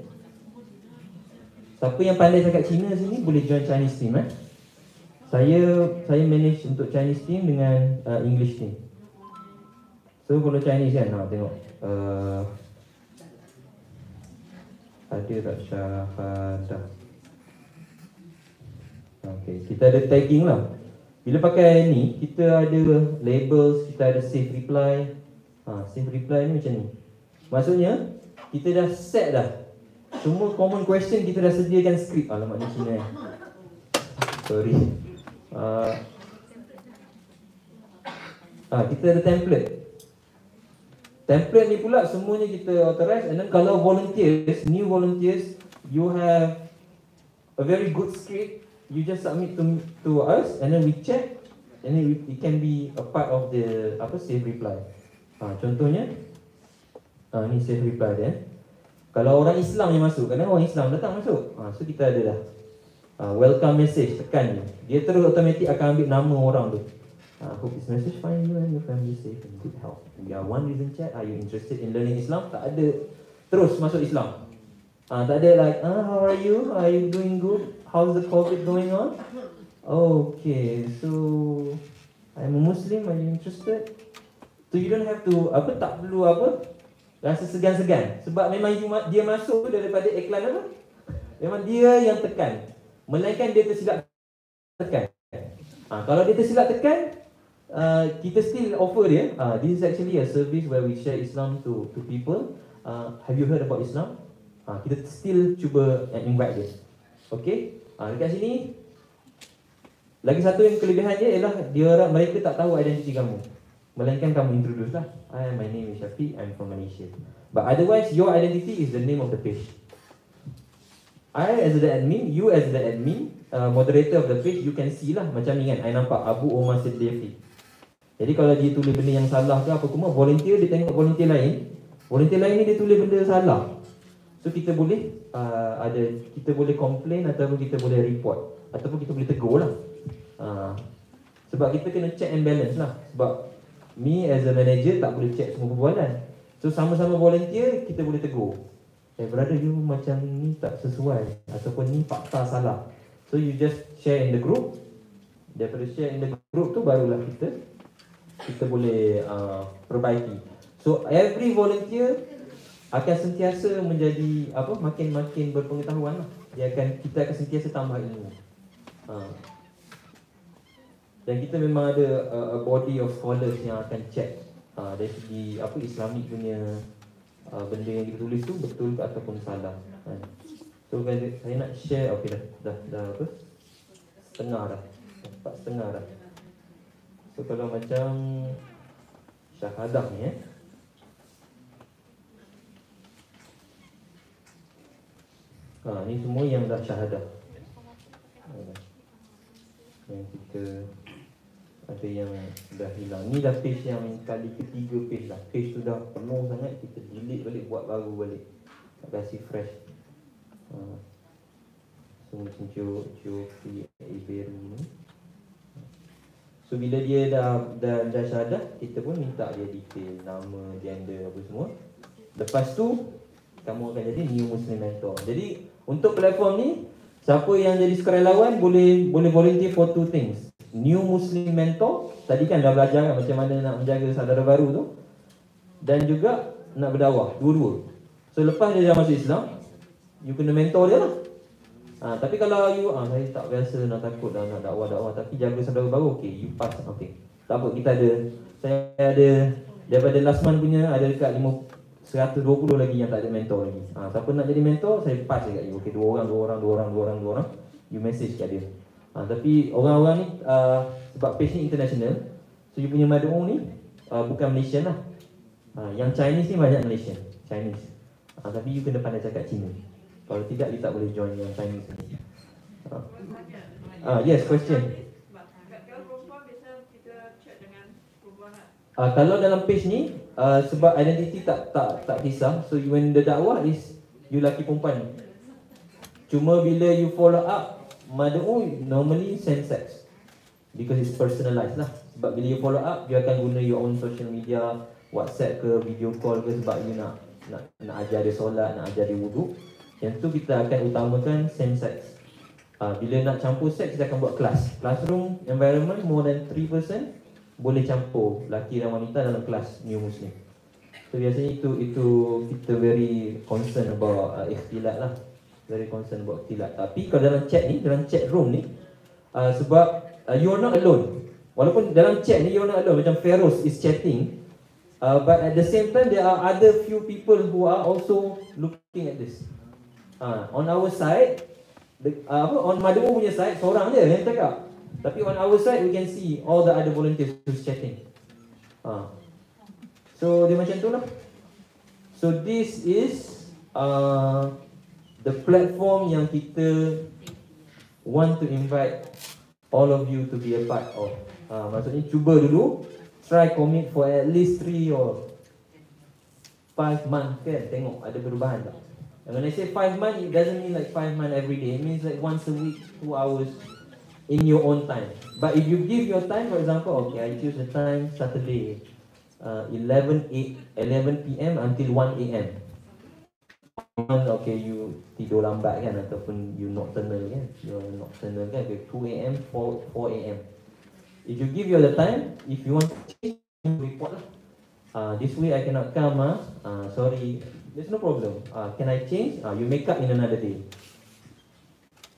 Speaker 1: Siapa yang pandai cakap Cina sini boleh join Chinese team eh. Saya saya manage untuk Chinese team dengan uh, English team. So kalau Chinese kan, ha, tengok. uh, ada tak syahadah? Okay, kita ada tagging lah. Bila pakai ni, kita ada labels, kita ada save reply. Ha, save reply ni macam ni. Maksudnya, kita dah set dah. Semua common question kita dah sediakan script. Alamak ni Cina eh. Sorry. Uh, ah, kita ada template. Template ni pula semuanya kita authorize and then kalau volunteers, new volunteers, you have a very good script you just submit to to us and then we check and then it can be a part of the apa save reply. Ha, contohnya ha, ni save reply dia. Kalau orang Islam yang masuk, kadang orang Islam datang masuk. Ha, so kita ada dah. Ha, welcome message tekan ni. Dia terus automatic akan ambil nama orang tu. Ha, hope this message find you and your family safe and good health. We are one reason chat. Are you interested in learning Islam? Tak ada terus masuk Islam. Ha, tak ada like, ah, how are you? Are you doing good? how's the COVID going on? Okay, so I'm a Muslim, are you interested? So you don't have to, apa, tak perlu apa, rasa segan-segan. Sebab memang dia masuk daripada iklan apa? Memang dia yang tekan. Melainkan dia tersilap tekan. Ha, kalau dia tersilap tekan, uh, kita still offer dia. Uh, this is actually a service where we share Islam to to people. Uh, have you heard about Islam? Uh, kita still cuba invite dia. Okay? Ha, dekat sini lagi satu yang kelebihan dia ialah dia orang mereka tak tahu identiti kamu. Melainkan kamu introduce lah. Hi, my name is Shafiq. I'm from Malaysia. But otherwise, your identity is the name of the page. I as the admin, you as the admin, uh, moderator of the page, you can see lah macam ni kan. I nampak Abu Omar Siddiqi. Jadi kalau dia tulis benda yang salah ke apa semua, volunteer dia tengok volunteer lain. Volunteer lain ni dia tulis benda salah. So kita boleh uh, ada kita boleh komplain ataupun kita boleh report ataupun kita boleh tegur lah. Uh, sebab kita kena check and balance lah. Sebab me as a manager tak boleh check semua perbualan. So sama-sama volunteer kita boleh tegur. Eh brother you macam ni tak sesuai ataupun ni fakta salah. So you just share in the group. Daripada share in the group tu barulah kita kita boleh uh, perbaiki. So every volunteer akan sentiasa menjadi apa makin-makin berpengetahuan lah. Dia akan kita akan sentiasa tambah ilmu. Ha. Dan kita memang ada uh, a body of scholars yang akan check uh, dari segi apa Islamik punya uh, benda yang kita tulis tu betul ke ataupun salah. Ha. So saya nak share okey dah, dah dah apa? Setengah dah. Empat setengah dah. So kalau macam syahadah ni eh Ha, ni semua yang dah syahadah. Yang kita ada yang dah hilang. Ni dah page yang kali ketiga page lah. Page tu dah penuh sangat, kita delete balik, buat baru balik. Tak kasi fresh. Ha. So macam Cio Fi Iberu ni. So bila dia dah, dah, dah syahadah, kita pun minta dia detail nama, gender apa semua. Lepas tu, kamu akan jadi new Muslim mentor. Jadi untuk platform ni, siapa yang jadi sukarelawan boleh boleh volunteer for two things. New Muslim mentor, tadi kan dah belajar kan macam mana nak menjaga saudara baru tu. Dan juga nak berdakwah, dua-dua. So lepas dia dah masuk Islam, you kena mentor dia lah. Ha, tapi kalau you, ah, saya tak biasa nak takut dah nak dakwah-dakwah Tapi jaga saudara baru, okay, you pass, okay Tak apa, kita ada, saya ada Daripada last month punya, ada dekat 120 lagi yang tak ada mentor lagi. Ha, siapa nak jadi mentor, saya pass dekat you. Okey, dua orang, dua orang, dua orang, dua orang, dua orang. You message kat dia. Ha, tapi orang-orang ni, uh, sebab page ni international, so you punya madung ni, uh, bukan Malaysian lah. Ha, yang Chinese ni banyak Malaysian. Chinese. Ha, tapi you kena pandai cakap Cina. Kalau tidak, you tak boleh join yang Chinese ni. Ha. Uh, yes, question. Uh, kalau dalam page ni, uh, sebab identiti tak tak tak kisah. So when the dakwah is you laki perempuan. Cuma bila you follow up, mad'u normally send sex. Because it's personalized lah. Sebab bila you follow up, you akan guna your own social media, WhatsApp ke, video call ke sebab you nak nak nak ajar dia solat, nak ajar dia wuduk. Yang tu kita akan utamakan send sex. Uh, bila nak campur seks, kita akan buat kelas. Classroom environment more than 3% boleh campur lelaki dan wanita dalam kelas new muslim. So biasanya itu itu kita very concern about uh, ikhtilat lah. Very concern about ikhtilat. Tapi kalau dalam chat ni, dalam chat room ni, uh, sebab uh, you are not alone. Walaupun dalam chat ni you are not alone. Macam Feroz is chatting. Uh, but at the same time, there are other few people who are also looking at this. Uh, on our side, the, uh, apa, on Madamu punya side, seorang je yang cakap. Tapi on our side, we can see all the other volunteers who's chatting. Uh. So, dia macam tu lah. So, this is uh, the platform yang kita want to invite all of you to be a part of. Uh, maksudnya, cuba dulu try commit for at least 3 or 5 months kan tengok ada perubahan tak and when I say 5 months it doesn't mean like 5 months every day. It means like once a week 2 hours in your own time. But if you give your time for example okay I choose the time Saturday uh, 11 8 11 pm until 1 am okay you tidur lambat kan ataupun you nocturnal kan. You are nocturnal kan. Okay, 2 am 4 4 am If you give your the time, if you want to change, report lah. Uh, this way I cannot come ah. Uh, sorry, there's no problem. Uh, can I change? Uh, you make up in another day.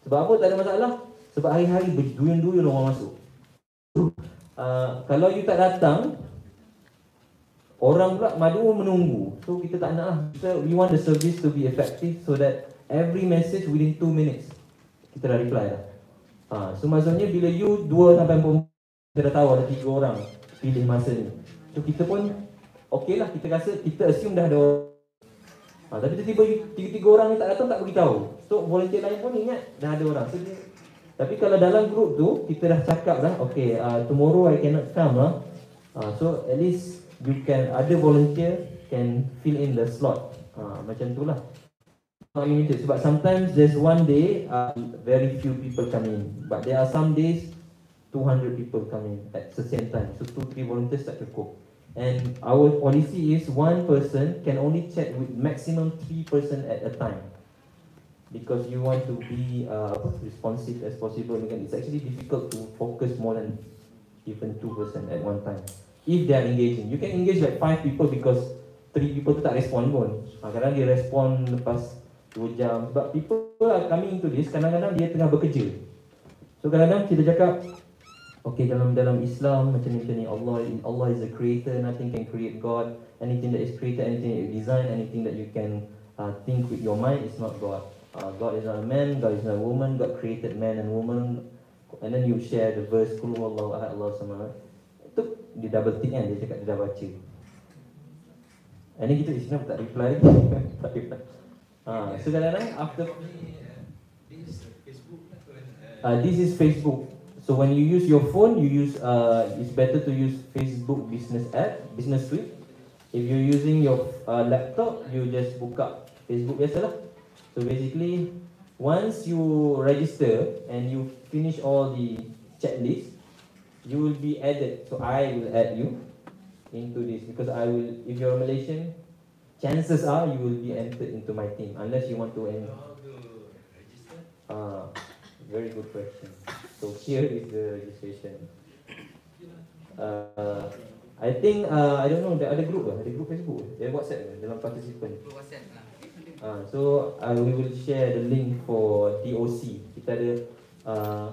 Speaker 1: Sebab apa tak ada masalah? Sebab hari-hari berduyun-duyun orang masuk. Uh, kalau you tak datang, orang pula madu menunggu. So kita tak nak lah. So we want the service to be effective so that every message within 2 minutes kita dah reply lah. Uh, so maksudnya bila you 2 sampai 4 kita dah tahu ada tiga orang pilih masa ni. So kita pun okey lah kita rasa kita assume dah ada orang. Ha, tapi tiba-tiba tiga-tiga orang ni tak datang tak beritahu. So volunteer lain pun ingat dah ada orang. So, dia, tapi kalau dalam group tu kita dah cakap dah okay uh, tomorrow I cannot come lah. Uh, so at least you can ada volunteer can fill in the slot. Uh, macam tu lah. Unlimited sebab sometimes there's one day uh, very few people come in but there are some days 200 people coming at the same time. So two, three volunteers tak cukup. And our policy is one person can only chat with maximum three person at a time. Because you want to be uh, responsive as possible. It's actually difficult to focus more than even two person at one time. If they are engaging, you can engage like five people because three people tak respond pun. Ha, kadang dia respond lepas dua jam. Sebab people are coming into this, kadang-kadang dia tengah bekerja. So kadang-kadang kita cakap, Okay, dalam dalam Islam macam ni macam ni Allah Allah is a creator, nothing can create God. Anything that is created, anything that you design, anything that you can uh, think with your mind is not God. Uh, God is not a man, God is not a woman. God created man and woman. And then you share the verse Qul huwallahu ahad Allah sama. Itu dia double tick kan dia cakap dia dah baca. And then kita Islam tak reply tak reply. Ah, so kadang-kadang after uh, this is Facebook. So when you use your phone, you use uh, it's better to use Facebook Business app, Business Suite. If you're using your uh, laptop, you just book up Facebook biasa lah. So basically, once you register and you finish all the checklist, you will be added. So I will add you into this because I will. If you're Malaysian, chances are you will be entered into my team unless you want to. End. Ah, very good question. So here is the registration. Uh, I think uh, I don't know the other group lah, ada group Facebook, ada WhatsApp lah, dalam participant. Uh, so uh, we will share the link for TOC. Kita ada uh,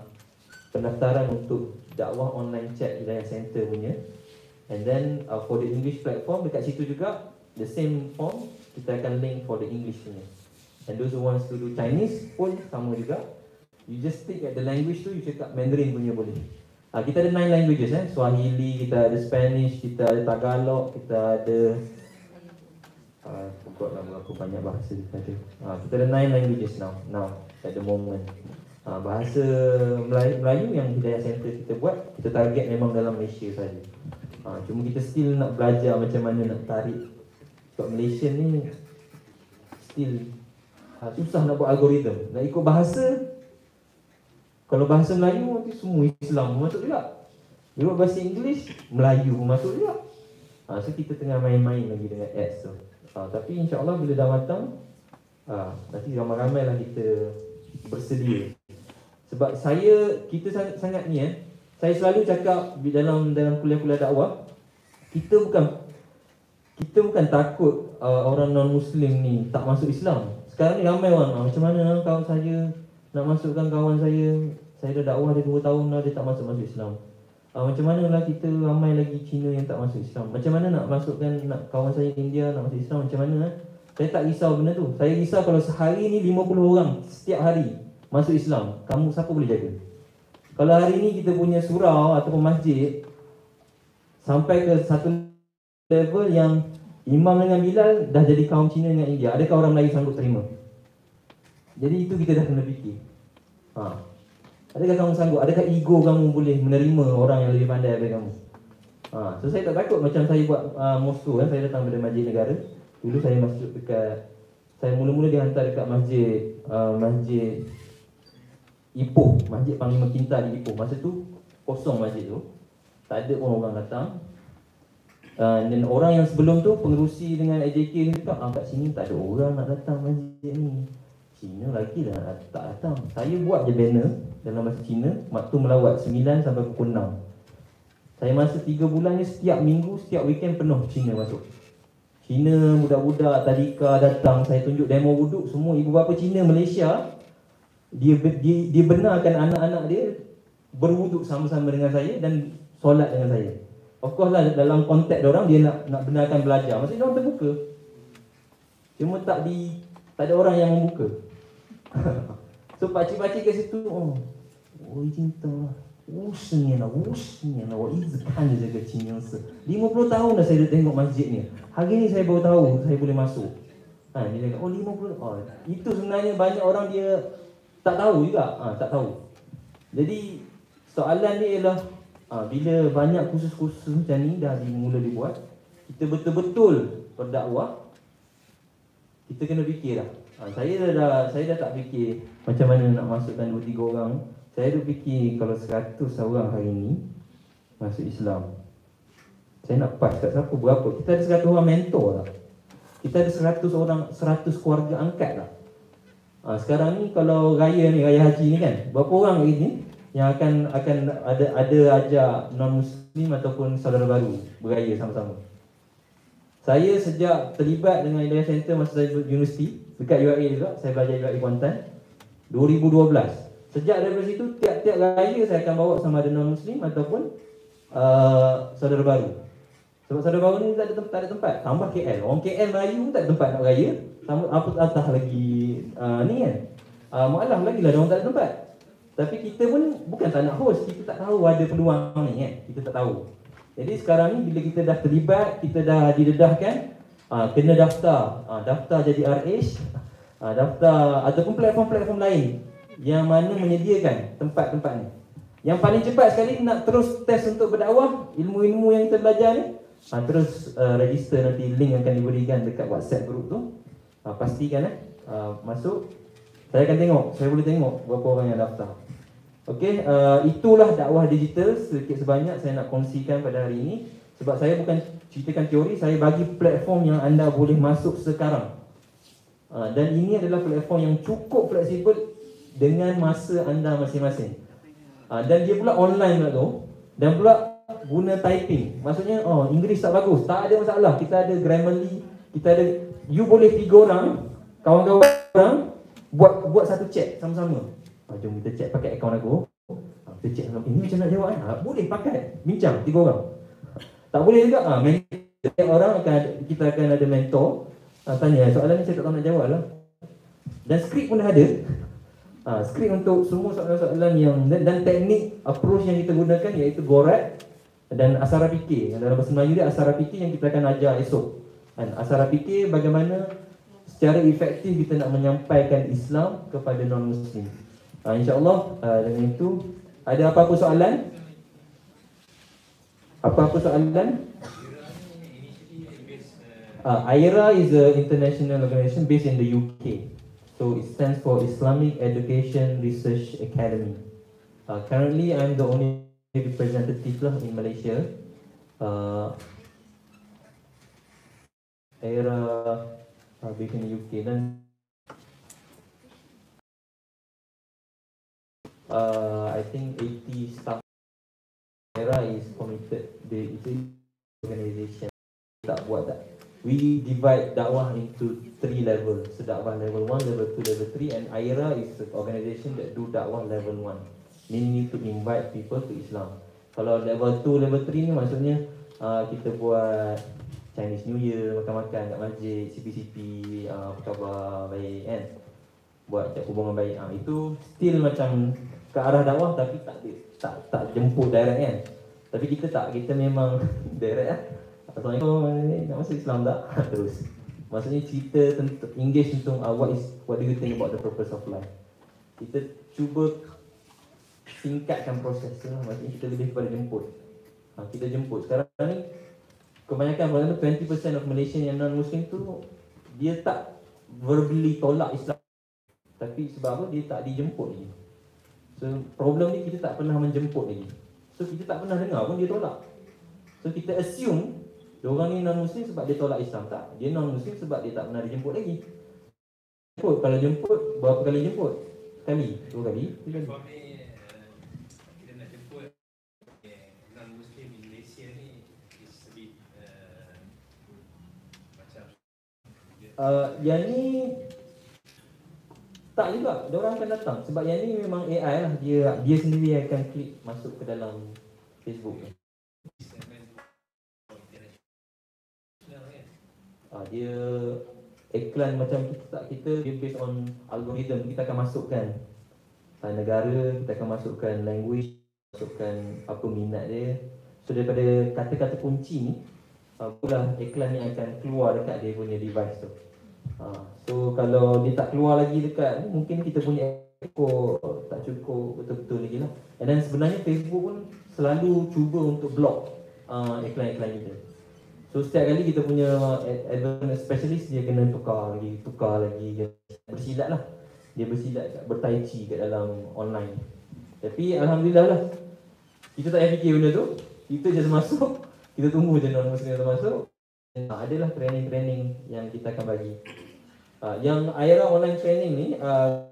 Speaker 1: pendaftaran untuk dakwah online chat Hidayah Center punya. And then uh, for the English platform dekat situ juga the same form kita akan link for the English punya. And those who wants to do Chinese pun sama juga. You just stick at the language tu, you cakap Mandarin punya boleh. Uh, kita ada nine languages eh. Swahili, kita ada Spanish, kita ada Tagalog, kita ada uh, forgot lah berapa banyak bahasa kita ada. Uh, kita ada nine languages now, now at the moment. Uh, bahasa Melayu, Melayu yang Hidayah Center kita buat, kita target memang dalam Malaysia saja. Uh, cuma kita still nak belajar macam mana nak tarik. Sebab Malaysia ni still uh, susah nak buat algoritma. Nak ikut bahasa, kalau bahasa Melayu nanti semua Islam masuk juga. Kalau bahasa Inggeris Melayu masuk juga. Ha, so kita tengah main-main lagi dengan ads tu. Ha, tapi insya-Allah bila dah matang ha, nanti ramai-ramai lah kita bersedia. Sebab saya kita sangat, sangat ni eh. Saya selalu cakap dalam dalam kuliah-kuliah dakwah kita bukan kita bukan takut uh, orang non-Muslim ni tak masuk Islam. Sekarang ni ramai orang, macam mana kawan saya nak masukkan kawan saya, saya dah dakwah dia 2 tahun dah dia tak masuk-masuk Islam. Uh, macam mana lah kita ramai lagi Cina yang tak masuk Islam. Macam mana nak masukkan nak kawan saya India nak masuk Islam macam mana eh? Saya tak risau benda tu. Saya risau kalau sehari ni 50 orang setiap hari masuk Islam. Kamu siapa boleh jaga? Kalau hari ni kita punya surau ataupun masjid sampai ke satu level yang Imam dengan Bilal dah jadi kaum Cina dengan India. Adakah orang Melayu sanggup terima? Jadi itu kita dah kena fikir. Ha. Adakah kamu sanggup? Adakah ego kamu boleh menerima orang yang lebih pandai daripada kamu? Ha. So saya tak takut macam saya buat uh, Moskow kan. Saya datang dari Masjid Negara. Dulu saya masuk dekat saya mula-mula dihantar dekat masjid uh, masjid Ipoh, masjid Panglima Kinta di Ipoh. Masa tu kosong masjid tu. Tak ada pun orang datang. Uh, dan orang yang sebelum tu pengerusi dengan AJK ni cakap, ah, kat sini tak ada orang nak datang masjid ni. Cina lagi dah tak datang. Saya buat je banner dalam bahasa Cina, waktu melawat 9 sampai pukul 6. Saya masa 3 bulan ni setiap minggu, setiap weekend penuh Cina masuk. Cina, budak-budak, tadika datang, saya tunjuk demo wuduk, semua ibu bapa Cina, Malaysia, dia, dia, dia benarkan anak-anak dia berwuduk sama-sama dengan saya dan solat dengan saya. Of course lah dalam konteks orang dia nak nak benarkan belajar. Maksudnya orang terbuka. Cuma tak di tak ada orang yang membuka. so pakcik-pakcik kat situ oh. 我已经等了五十年了，五十年了，我一直看着这个清真寺。50 tahun dah saya dah tengok masjid ni. Hari ni saya baru tahu saya boleh masuk. Ha, dia cakap, oh 50, oh, itu sebenarnya banyak orang dia tak tahu juga. Ha, tak tahu. Jadi soalan ni ialah ha, bila banyak kursus-kursus macam ni dah dimula dibuat, kita betul-betul berdakwah, kita kena fikir dah. Ha, saya dah, dah saya dah tak fikir macam mana nak masukkan 2 3 orang. Saya dah fikir kalau 100 orang hari ni masuk Islam. Saya nak pas kat siapa berapa? Kita ada 100 orang mentor lah. Kita ada 100 orang 100 keluarga angkat lah. Ha, sekarang ni kalau raya ni raya haji ni kan, berapa orang hari ni yang akan akan ada ada ajak non muslim ataupun saudara baru beraya sama-sama. Saya sejak terlibat dengan Hidayah Center masa saya universiti dekat UAE juga, saya belajar UAE Kuantan 2012. Sejak daripada situ tiap-tiap raya saya akan bawa sama ada non muslim ataupun uh, saudara baru. Sebab saudara baru ni tak ada, tempat, tak ada tempat. Tambah KL. Orang KL Melayu pun tak ada tempat nak beraya. Sama apa atas lagi uh, ni kan. Uh, malah lagi lah orang tak ada tempat. Tapi kita pun bukan tak nak host. Kita tak tahu ada peluang ni kan. Kita tak tahu. Jadi sekarang ni bila kita dah terlibat, kita dah didedahkan, uh, kena daftar. Uh, daftar jadi RH, uh, daftar ataupun platform-platform lain yang mana menyediakan tempat-tempat ni. Yang paling cepat sekali nak terus test untuk berdakwah, ilmu-ilmu yang kita belajar ni, ha, terus uh, register nanti link akan diberikan dekat WhatsApp group tu. Ha, pastikan eh uh, masuk. Saya akan tengok, saya boleh tengok berapa orang yang daftar. Okey, uh, itulah dakwah digital sedikit sebanyak saya nak kongsikan pada hari ini sebab saya bukan ceritakan teori, saya bagi platform yang anda boleh masuk sekarang. Uh, dan ini adalah platform yang cukup fleksibel dengan masa anda masing-masing. Ha, dan dia pula online pula tu dan pula guna typing. Maksudnya oh Inggeris tak bagus, tak ada masalah. Kita ada Grammarly, kita ada you boleh tiga orang, kawan-kawan orang buat buat satu chat sama-sama. Ha, jom kita chat pakai akaun aku. Ha, kita chat ini macam nak jawab ha, boleh pakai bincang tiga orang. Tak boleh juga ha, mentor orang akan kita akan ada mentor ha, tanya soalan ni saya tak tahu nak jawab lah. Dan skrip pun dah ada. Ha, skrip untuk semua soalan-soalan yang dan, dan teknik approach yang kita gunakan iaitu gorat dan asara fikir. Dalam bahasa Melayu dia asara fikir yang kita akan ajar esok. Dan asara fikir bagaimana secara efektif kita nak menyampaikan Islam kepada non-Muslim. Ha, InsyaAllah uh, dengan itu ada apa-apa soalan? Apa-apa soalan? Uh, IRA is an international organization based in the UK. So it stands for Islamic Education Research Academy. Uh, currently, I'm the only representative lah in Malaysia. Uh, era uh, based in the UK dan uh, I think 80 staff era is committed. The it's an organization tak buat tak we divide dakwah into three levels. So dakwah level 1, level 2, level 3 and IRA is the organisation that do dakwah level 1. Meaning to invite people to Islam. Kalau level 2, level 3 ni maksudnya uh, kita buat Chinese New Year, makan-makan kat masjid, CP-CP, uh, apa khabar, baik kan Buat hubungan baik, uh, itu still macam ke arah dakwah tapi tak tak tak jemput direct kan? Tapi kita tak, kita memang direct lah Assalamualaikum, nak masuk Islam tak? Terus. Maksudnya cerita tentang, engage tentang uh, what is what do you think about the purpose of life? Kita cuba singkatkan proses tu lah, maksudnya kita lebih kepada jemput. Ha, Kita jemput, sekarang ni kebanyakan orang tu 20% of Malaysian yang non muslim tu dia tak verbally tolak Islam. Tapi sebab apa? Dia tak dijemput lagi so problem ni kita tak pernah menjemput lagi. So kita tak pernah dengar pun dia tolak. So kita assume orang ni non muslim sebab dia tolak Islam. Tak dia non muslim sebab dia tak pernah dijemput lagi. Jemput. Kalau jemput berapa kali jemput? Sekali dua kali. Tiga kali Uh, yang ni tak juga, dia orang akan datang sebab yang ni memang AI lah dia dia sendiri akan klik masuk ke dalam Facebook ni. Uh, dia iklan macam kita tak kita dia based on algorithm kita akan masukkan uh, negara, kita akan masukkan language, masukkan apa minat dia. So daripada kata-kata kunci ni, uh, pula iklan ni akan keluar dekat dia punya device tu. Ha, so kalau dia tak keluar lagi dekat mungkin kita punya ekor tak cukup betul-betul lagi lah. And then sebenarnya Facebook pun selalu cuba untuk block uh, iklan-iklan kita. So setiap kali kita punya advert specialist dia kena tukar lagi, tukar lagi, bersilat lah. Dia bersilat, bertai chi kat dalam online. Tapi Alhamdulillah lah, kita tak payah fikir benda tu. Kita just masuk, kita tunggu je non-muslim masuk. Ha, adalah training-training yang kita akan bagi. Uh, yang Aira online training ni uh,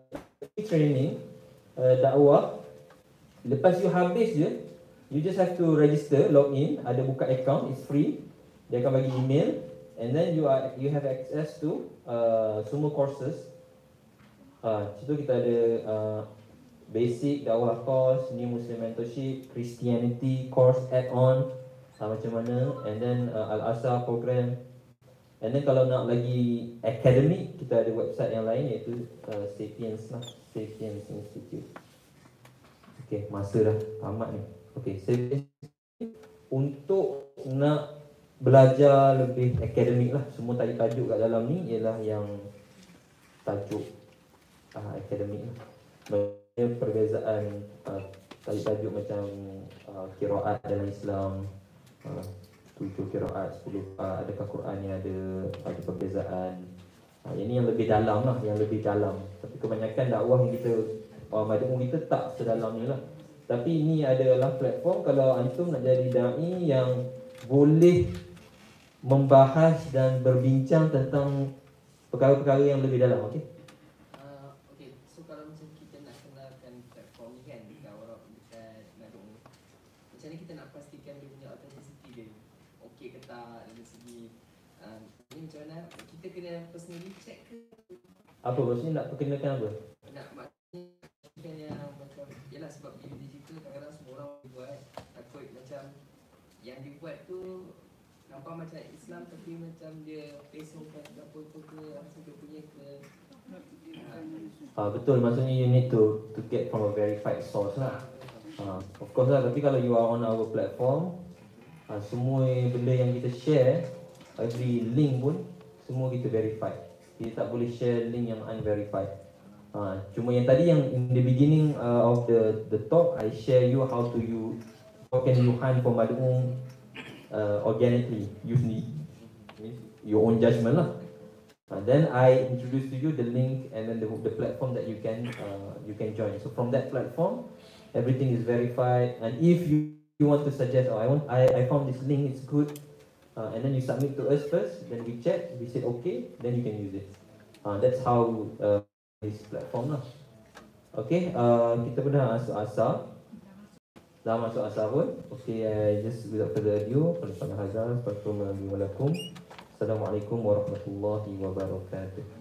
Speaker 1: training uh, dakwah lepas you habis je you just have to register log in ada buka account it's free. Dia akan bagi email and then you are you have access to uh, semua courses. Uh, situ kita ada uh, basic dakwah course new muslim mentorship christianity course add on uh, macam mana and then uh, al asar program And then kalau nak lagi academic, kita ada website yang lain iaitu uh, Sapiens lah, Sapiens Institute. Okay, masa dah tamat ni. Okay, Sapiens untuk nak belajar lebih akademik lah, semua tajuk-tajuk kat dalam ni ialah yang tajuk uh, akademik lah. Banyak perbezaan uh, tajuk-tajuk macam uh, kiraat dalam Islam, uh, tujuh kiraat, sepuluh uh, adakah Quran yang ada ada perbezaan. Uh, ini yang lebih dalam lah, yang lebih dalam. Tapi kebanyakan dakwah yang kita uh, madhum kita tak sedalam ni lah. Tapi ini adalah platform kalau antum nak jadi dai yang boleh membahas dan berbincang tentang perkara-perkara yang lebih dalam, okey? Kena personally check ke? Apa maksudnya nak perkenalkan apa?
Speaker 5: Nak maksudnya yang macam Yalah sebab bila digital kadang-kadang semua orang buat Takut macam yang dibuat tu Nampak macam Islam tapi macam dia Pesongkan apa-apa ke Macam dia punya ke
Speaker 1: Ah uh, betul maksudnya you need to to get from a verified source lah. Uh, of course lah tapi kalau you are on our platform uh, semua benda yang kita share every link pun semua kita verify. Kita tak boleh share link yang unverified. Ha, cuma yang tadi yang in the beginning uh, of the the talk, I share you how to you how can you hunt for madung uh, organically using your own judgment lah. Uh, then I introduce to you the link and then the, the platform that you can uh, you can join. So from that platform, everything is verified. And if you, you want to suggest, oh, I want I, I found this link, it's good uh, and then you submit to us first, then we check, we say okay, then you can use it. Uh, that's how uh, this platform lah. Okay, uh, kita pernah masuk asar. Dah masuk asar pun. Okay, uh, just without further ado, pada Assalamualaikum Assalamualaikum warahmatullahi wabarakatuh.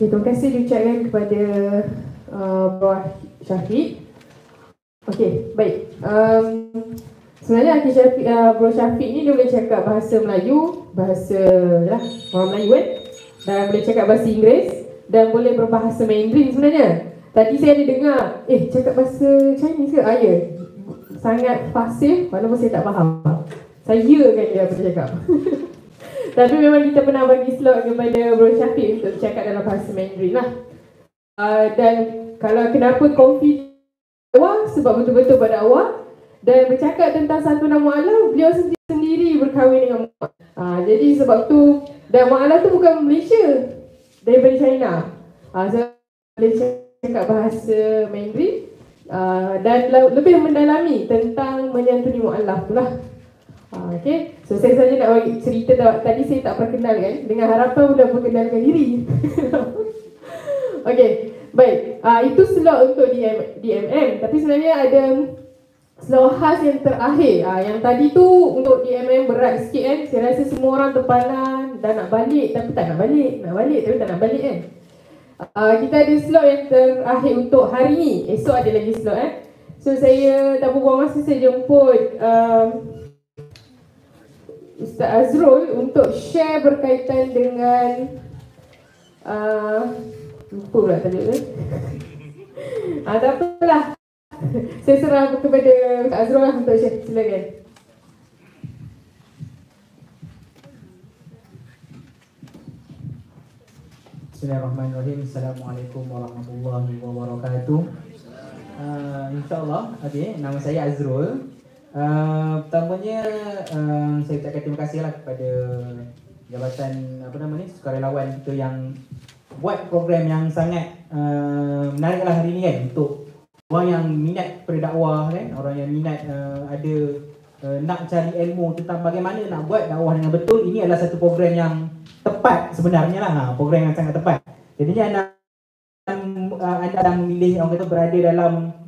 Speaker 6: Okay, terima kasih diucapkan kepada uh, Bawah Syafiq. Okey, baik. Um, sebenarnya Akhi Syafiq, uh, Bro Syafiq ni dia boleh cakap bahasa Melayu, bahasa lah, orang Melayu kan? Dan boleh cakap bahasa Inggeris dan boleh berbahasa Mandarin sebenarnya. Tadi saya ada dengar, eh cakap bahasa Chinese ke? Ah, ya. Sangat fasih walaupun saya tak faham. Saya kan dia boleh cakap. Tapi memang kita pernah bagi slot kepada Bro Syafiq untuk cakap dalam bahasa Mandarin lah. Uh, dan kalau kenapa confident awal sebab betul-betul pada awal dan bercakap tentang satu nama Allah, beliau sendiri, sendiri berkahwin dengan Muhammad. Uh, jadi sebab tu, dan Muhammad tu bukan Malaysia, daripada China. Uh, so, boleh cakap bahasa Mandarin uh, dan lebih mendalami tentang menyantuni Mu'alaf tu lah. Uh, okay, so saya saja nak bagi cerita tadi saya tak perkenalkan dengan harapan boleh perkenalkan diri. okay, baik. Uh, itu slot untuk DM, DMM. Tapi sebenarnya ada slot khas yang terakhir. Uh, yang tadi tu untuk DMM berat sikit kan. Saya rasa semua orang terpalang dan nak balik tapi tak nak balik. Nak balik tapi tak nak balik kan. Uh, kita ada slot yang terakhir untuk hari ni. Esok ada lagi slot eh. So saya tak buang masa saya jemput um, Ustaz Azrul untuk share berkaitan dengan uh, lupa pula tadi tu. Ah, tak apalah. Saya serah kepada Ustaz Azrul lah untuk share. Silakan.
Speaker 7: Bismillahirrahmanirrahim. Assalamualaikum warahmatullahi wabarakatuh. Uh, InsyaAllah, okay, nama saya Azrul. Uh, pertamanya uh, saya ucapkan terima kasih lah kepada jabatan apa nama ni sukarelawan kita yang buat program yang sangat uh, menarik lah hari ni kan untuk orang yang minat pada dakwah kan orang yang minat uh, ada uh, nak cari ilmu tentang bagaimana nak buat dakwah dengan betul ini adalah satu program yang tepat sebenarnya lah ha, program yang sangat tepat jadinya anda uh, anda memilih orang kata berada dalam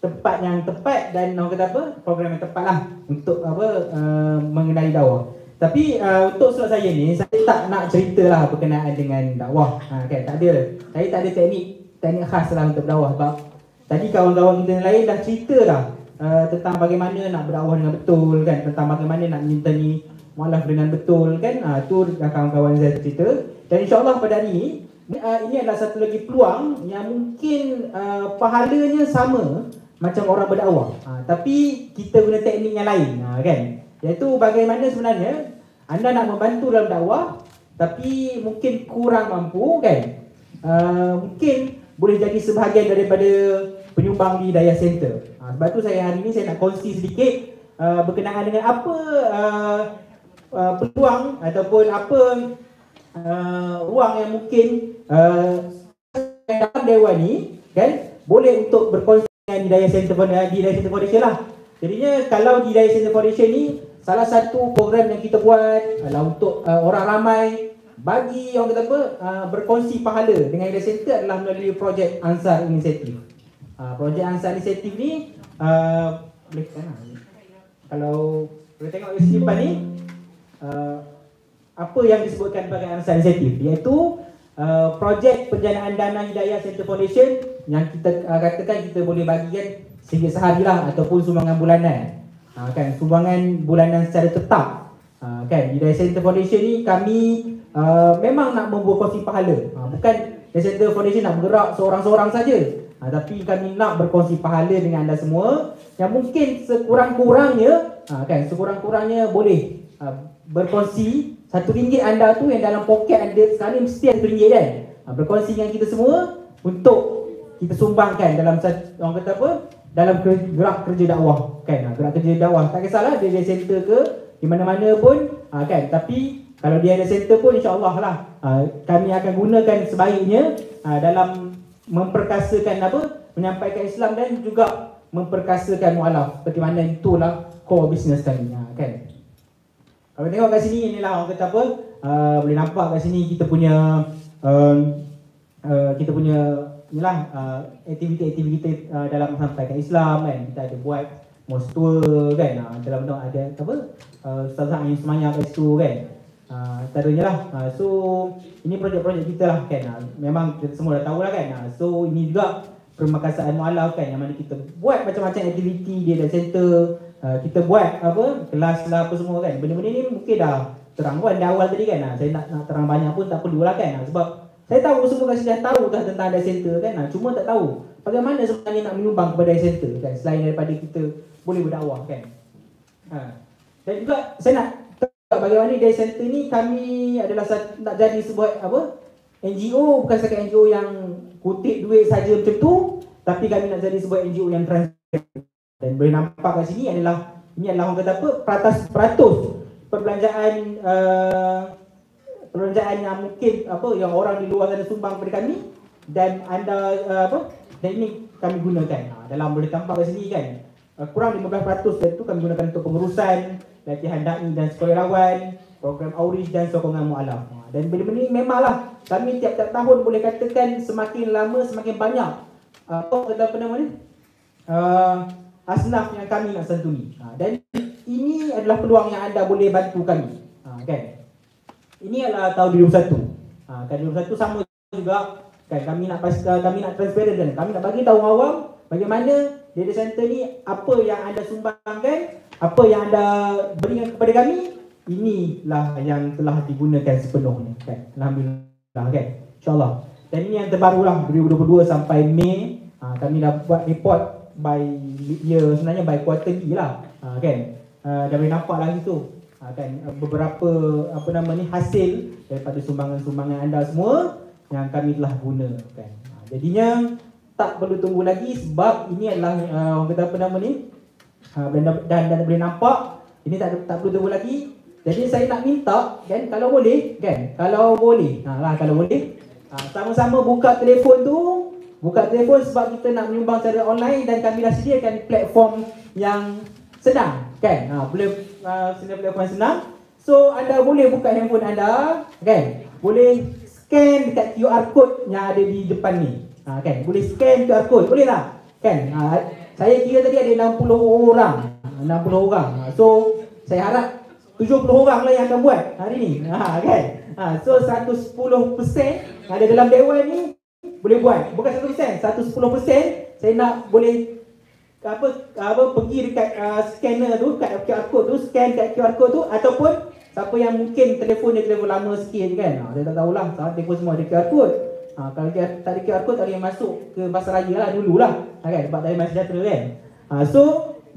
Speaker 7: tempat yang tepat dan orang kata apa program yang tepat lah untuk apa uh, mengenai dakwah. Tapi uh, untuk slot saya ni saya tak nak cerita lah berkenaan dengan dakwah. Ha, kan? Tak ada. Saya tak ada teknik teknik khas lah untuk dakwah sebab tadi kawan-kawan kita yang lain dah cerita dah uh, tentang bagaimana nak berdakwah dengan betul kan? Tentang bagaimana nak ni mualaf dengan betul kan? Ha, tu dah kawan-kawan saya cerita. Dan insyaallah pada hari ni ini adalah satu lagi peluang yang mungkin uh, pahalanya sama macam orang berdakwah. Ha, tapi kita guna teknik yang lain, ha, kan? Iaitu bagaimana sebenarnya anda nak membantu dalam dakwah tapi mungkin kurang mampu, kan? Uh, mungkin boleh jadi sebahagian daripada penyumbang di Daya Center. Ha, sebab tu saya hari ini saya nak kongsi sedikit uh, berkenaan dengan apa uh, uh, peluang ataupun apa uh, ruang yang mungkin uh, dalam dewan ni kan boleh untuk berkongsi di Daya Center di Daya Center Foundation lah. Jadinya kalau di Daya Center Foundation ni salah satu program yang kita buat adalah untuk uh, orang ramai bagi orang kata apa uh, berkongsi pahala dengan Daya Center adalah melalui projek Ansar Initiative. Uh, projek Ansar Initiative ni uh, boleh kan? Kalau boleh tengok di depan ni uh, apa yang disebutkan sebagai Ansar Initiative iaitu uh, projek penjanaan dana Hidayah Center Foundation yang kita uh, katakan kita boleh bagikan sehingga sehari lah ataupun sumbangan bulanan. Uh, kan sumbangan bulanan secara tetap. Uh, kan Hidayah Center Foundation ni kami uh, memang nak membuat kongsi pahala. Uh, bukan Hidayah Center Foundation nak bergerak seorang-seorang saja. Uh, tapi kami nak berkongsi pahala dengan anda semua yang mungkin sekurang-kurangnya uh, kan sekurang-kurangnya boleh uh, berkongsi satu ringgit anda tu yang dalam poket anda sekarang mesti ada ringgit kan? Uh, berkongsi dengan kita semua untuk kita sumbangkan dalam orang kata apa? Dalam gerak kerja dakwah kan? Gerak kerja dakwah. Tak kisahlah dia ada center ke di mana-mana pun uh, kan? Tapi kalau dia ada center pun insyaallah lah uh, kami akan gunakan sebaiknya uh, dalam memperkasakan apa? Menyampaikan Islam dan juga memperkasakan mualaf. Seperti mana itulah core business kami ha, kan kalau tengok kat sini inilah orang kata apa uh, boleh nampak kat sini kita punya um, uh, kita punya inilah uh, aktiviti-aktiviti uh, dalam sampaikan Islam kan. Kita ada buat tour kan. Uh, dalam bentuk ada apa uh, ustazah yang semangat kat situ kan. Uh, antaranya lah. Uh, so ini projek-projek kita lah kan. Uh, memang kita semua dah tahu lah kan. Uh, so ini juga permakasaan mualaf kan yang mana kita buat macam-macam aktiviti di data center uh, kita buat apa kelas lah apa semua kan. Benda-benda ni mungkin dah terang kan di awal tadi kan. Uh, saya nak, nak terang banyak pun tak perlu lah kan. Uh, sebab saya tahu semua kasi dah tahu dah tentang data center kan. Uh, cuma tak tahu bagaimana sebenarnya nak menyumbang kepada data center kan selain daripada kita boleh berdakwah kan. Uh, dan juga saya nak tahu bagaimana data center ni kami adalah nak jadi sebuah apa NGO bukan setakat NGO yang kutip duit saja macam tu tapi kami nak jadi sebuah NGO yang transparent dan boleh nampak kat sini adalah ini adalah orang kata apa? Peratus peratus. Perbelanjaan uh, perbelanjaan yang mungkin apa yang orang di luar sana sumbang kepada kami dan anda uh, apa dan ini kami gunakan. Ha, dalam boleh tampak kat sini kan uh, kurang 15% dari itu kami gunakan untuk pengurusan latihan da'i dan sekolahrawan program outreach dan sokongan mualaf. Ha, dan benda-benda ini memanglah kami tiap-tiap tahun boleh katakan semakin lama semakin banyak. Uh, apa kata apa nama ni uh, asnaf yang kami nak santuni. Ha, dan ini adalah peluang yang anda boleh bantu kami. Ha, kan? Ini adalah tahun 2021 ha, kan 2021 sama juga kan? Kami nak pastikan kami nak transparent kan kami nak bagi tahu awam bagaimana data center ni apa yang anda sumbangkan apa yang anda berikan kepada kami inilah yang telah digunakan sepenuhnya kan? Alhamdulillah kan? Insyaallah. Dan ini yang terbaru lah 2022 sampai Mei. Ha, kami dah buat report by year sebenarnya by quarterly lah. Ha, kan? Ha, dah boleh nampak lah itu ha, kan? Beberapa apa nama ni hasil daripada sumbangan-sumbangan anda semua yang kami telah guna kan? Ha, jadinya tak perlu tunggu lagi sebab ini adalah uh, orang kata apa nama ni? Ha, dan, dan, dan boleh nampak ini tak tak perlu tunggu lagi. Jadi saya nak minta kan kalau boleh kan? Kalau boleh. Ha lah kalau boleh. Ha, sama-sama buka telefon tu buka telefon sebab kita nak menyumbang secara online dan kami dah sediakan platform yang senang kan? Ha boleh uh, sedia platform yang senang. So anda boleh buka handphone anda kan? Boleh scan dekat QR code yang ada di depan ni. Ha kan? Boleh scan QR code boleh tak? Kan? Ha, saya kira tadi ada 60 orang. 60 orang. Ha, so saya harap 70 orang lah yang akan buat hari ni. Ha kan? Ha so 110% ada dalam dewan ni boleh buat. Bukan 1%, 110% saya nak boleh apa apa pergi dekat uh, scanner tu kat QR code tu scan kat QR code tu ataupun siapa yang mungkin telefon dia telefon lama sikit kan. Ha, saya tak tahulah sebab telefon semua ada QR code. Ha, kalau dia tak ada QR code tak boleh masuk ke pasar raya lah dululah. Ha, kan? Sebab dari Masjid Sejahtera kan. Ha, so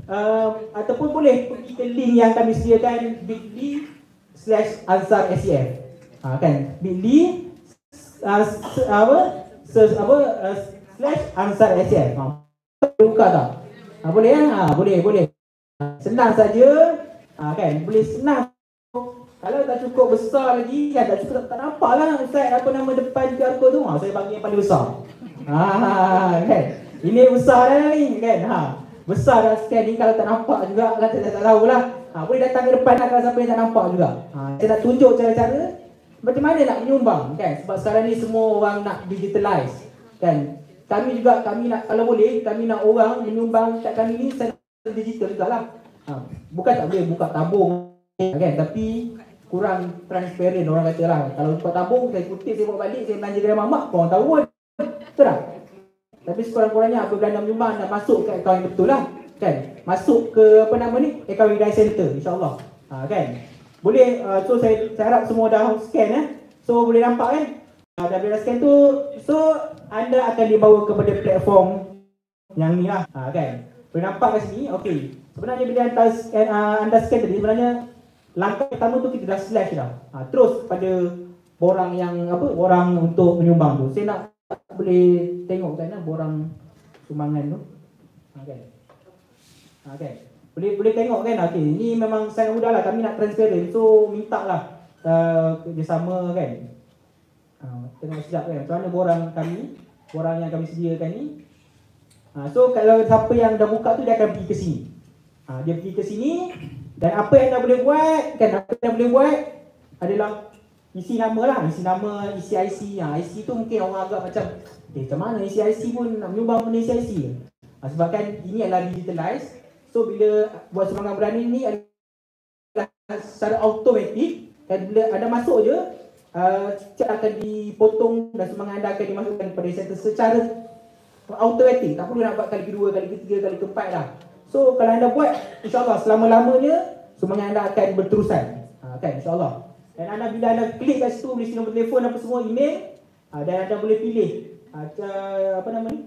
Speaker 7: uh, ataupun boleh pergi ke link yang kami sediakan bit.ly slash ansar SEF ha, kan bit.ly uh, apa search apa uh, slash ansar SEF ha, buka tak? Ha, boleh ya ha, boleh boleh. Senang saja. Ha, kan? Boleh senang. Kalau tak cukup besar lagi kan tak cukup tak nampak lah Ustaz apa nama depan QR code tu. Ha, saya bagi yang paling besar. Ha, kan? Ini besar dah ni kan? Ha besar dah scan ni kalau tak nampak juga lah saya tak tahu lah. Ha, boleh datang ke depan lah kalau siapa yang tak nampak juga. Ha, saya nak tunjuk cara-cara macam mana nak menyumbang kan? Sebab sekarang ni semua orang nak digitalize kan? Kami juga kami nak kalau boleh kami nak orang menyumbang kat kami ni secara digital juga lah ha, bukan tak boleh buka tabung kan? Tapi kurang transparent orang kata lah. Kalau buka tabung saya kutip saya bawa balik saya belanja kedai mamak korang tahu pun. Betul tak? Tapi sekurang-kurangnya apa belanja menyumbang dah masuk ke akaun yang betul lah kan? Masuk ke apa nama ni? Akaun Hidayah Center insyaAllah. Ha, kan boleh uh, so saya, saya harap semua dah scan eh. So boleh nampak kan uh, dah bila scan tu so anda akan dibawa kepada platform yang ni lah. Ha, kan? Boleh nampak kat sini? Okey. Sebenarnya bila anda, uh, anda scan tadi sebenarnya langkah pertama tu kita dah slash dah ha, terus pada borang yang apa borang untuk menyumbang tu. Saya nak boleh tengok kan borang sumbangan tu. Okey. Okey. Boleh boleh tengok kan okey. Ini memang sangat mudah lah kami nak transparent. So minta lah uh, kerjasama kan. Uh, tengok sekejap kan. Macam mana borang kami, borang yang kami sediakan ni. Ha, so kalau siapa yang dah buka tu dia akan pergi ke sini. Ha, dia pergi ke sini dan apa yang anda boleh buat kan apa yang boleh buat adalah isi nama lah, isi nama, isi IC. Ha, IC tu mungkin orang agak macam eh macam mana isi IC pun nak menyumbang benda isi IC. Ha, sebab kan ini adalah digitalized. So bila buat semangat berani ni adalah secara automatik dan bila anda masuk je uh, cek akan dipotong dan semangat anda akan dimasukkan kepada center secara automatik. Tak perlu nak buat kali kedua, kali ketiga, kali keempat lah. So kalau anda buat insyaAllah selama-lamanya semangat anda akan berterusan. Ha, kan? insyaAllah. Dan anda bila anda klik kat situ boleh nombor telefon apa semua email ha, dan anda boleh pilih. Ha, apa nama ni?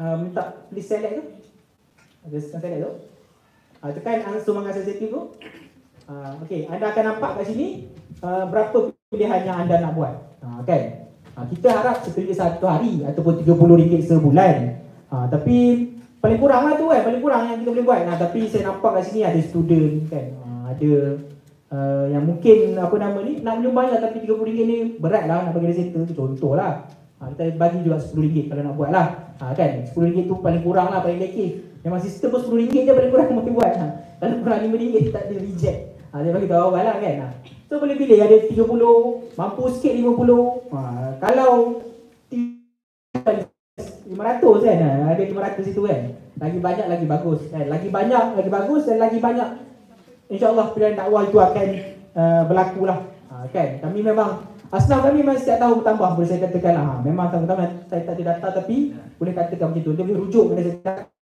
Speaker 7: Ha, minta please select tu ada select tu ha, tekan semangat sensitif tu ha, ok anda akan nampak kat sini uh, berapa pilihan yang anda nak buat ha, kan Ha, kita harap sekali satu hari ataupun RM30 sebulan. Ha, tapi paling kurang lah tu kan, paling kurang yang kita boleh buat. Nah, tapi saya nampak kat sini ada student kan, ha, ada uh, yang mungkin apa nama ni, nak menyumbang lah tapi RM30 ni berat lah nak bagi reseta tu contoh lah. Ha, kita bagi juga RM10 kalau nak buat lah. Ha, kan, RM10 tu paling kurang lah, paling lekeh. Memang sistem pun RM10 je paling kurang boleh buat. Ha. Kalau kurang RM5 tak ada reject. Ha, dia bagi tahu awal lah kan. Ha. So boleh pilih ada 30, mampu sikit 50. Ha, kalau 500 kan, ada 500 itu kan. Lagi banyak lagi bagus kan. Lagi banyak lagi bagus dan lagi banyak insya-Allah pilihan dakwah itu akan uh, berlaku lah. Ha, kan. Kami memang asnaf kami memang setiap tahun bertambah boleh saya katakan lah. Ha, memang tahun-tahun saya tak ada data tapi boleh katakan macam tu. Dia boleh rujuk kepada saya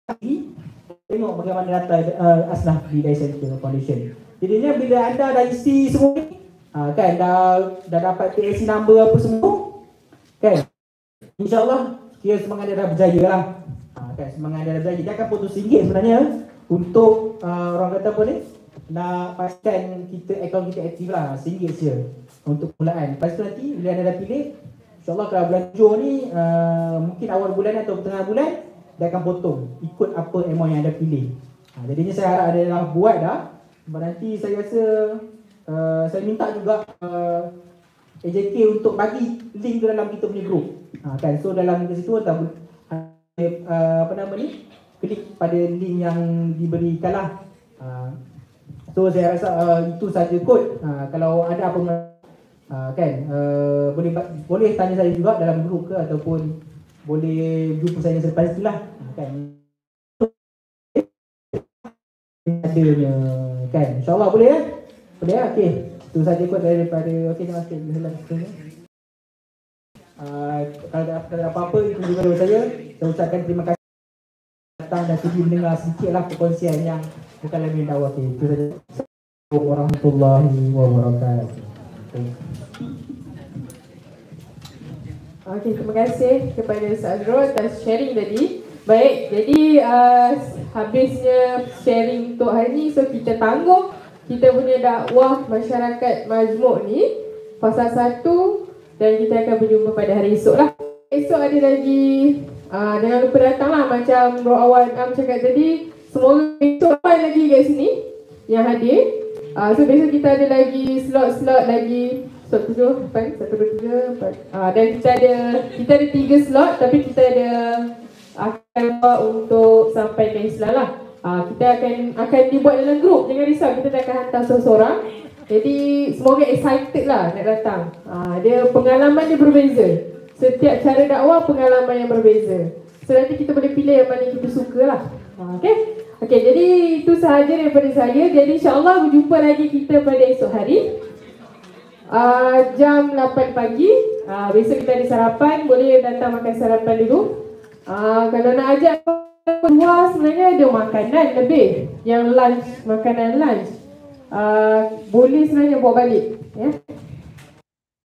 Speaker 7: tengok bagaimana data uh, asnaf di Dai Center Foundation. Jadinya bila anda dah isi semua ni, ha, kan dah dah dapat TLC number apa semua, kan? InsyaAllah kira semangat dia dah berjaya lah. Ha, kan semangat dia dah berjaya. Dia akan putus singgit sebenarnya untuk uh, orang kata apa ni? Nak pastikan kita akaun kita aktif lah, singgit je untuk mulaan. Lepas tu nanti bila anda dah pilih, insyaAllah kalau bulan Jom ni uh, mungkin awal bulan atau tengah bulan dia akan potong ikut apa amount yang anda pilih. Ha, jadinya saya harap ada dah buat dah nanti saya rasa uh, saya minta juga uh, AJK untuk bagi link tu dalam kita punya group. Ha, kan? So dalam ke situ atau uh, apa nama ni? Klik pada link yang diberikan lah. Uh, so saya rasa uh, itu saja kot. Uh, kalau ada apa uh, kan uh, boleh boleh tanya saya juga dalam group ke ataupun boleh jumpa saya selepas itulah. Uh, kan? Adanya kan? Insyaallah boleh ya boleh ya okey. Tu saja kot daripada okey terima kasih. Bismillah uh, kalau ada apa-apa itu juga dari saya. Saya ucapkan terima kasih. Datang dan sudi mendengar sedikitlah perkongsian yang bukan lagi dakwah. Okey itu saja. Warahmatullahi wabarakatuh
Speaker 6: Okey, terima kasih kepada Sadro atas sharing tadi. Baik, jadi uh, habisnya sharing untuk hari ni so kita tangguh kita punya dakwah masyarakat majmuk ni pasal satu dan kita akan berjumpa pada hari esok lah. Esok ada lagi uh, jangan lupa datang lah macam Bro Awan Am cakap tadi semoga esok apa lagi kat sini yang hadir. Uh, so besok kita ada lagi slot-slot lagi slot tujuh, empat, satu, dua, tiga, empat. Uh, dan kita ada kita ada tiga slot tapi kita ada akan buat untuk sampai ke Islam lah. Uh, kita akan akan dibuat dalam grup. Jangan risau, kita akan hantar seorang-seorang. Jadi semoga excited lah nak datang. Uh, dia pengalaman dia berbeza. Setiap cara dakwah pengalaman yang berbeza. So nanti kita boleh pilih yang mana kita suka lah. Uh, okay? Okay, jadi itu sahaja daripada saya. Jadi insyaAllah berjumpa lagi kita pada esok hari. Uh, jam 8 pagi. Uh, besok kita ada sarapan. Boleh datang makan sarapan dulu. Uh, kalau nak ajak luar sebenarnya ada makanan lebih yang lunch, makanan lunch. Uh, boleh sebenarnya bawa balik. Ya?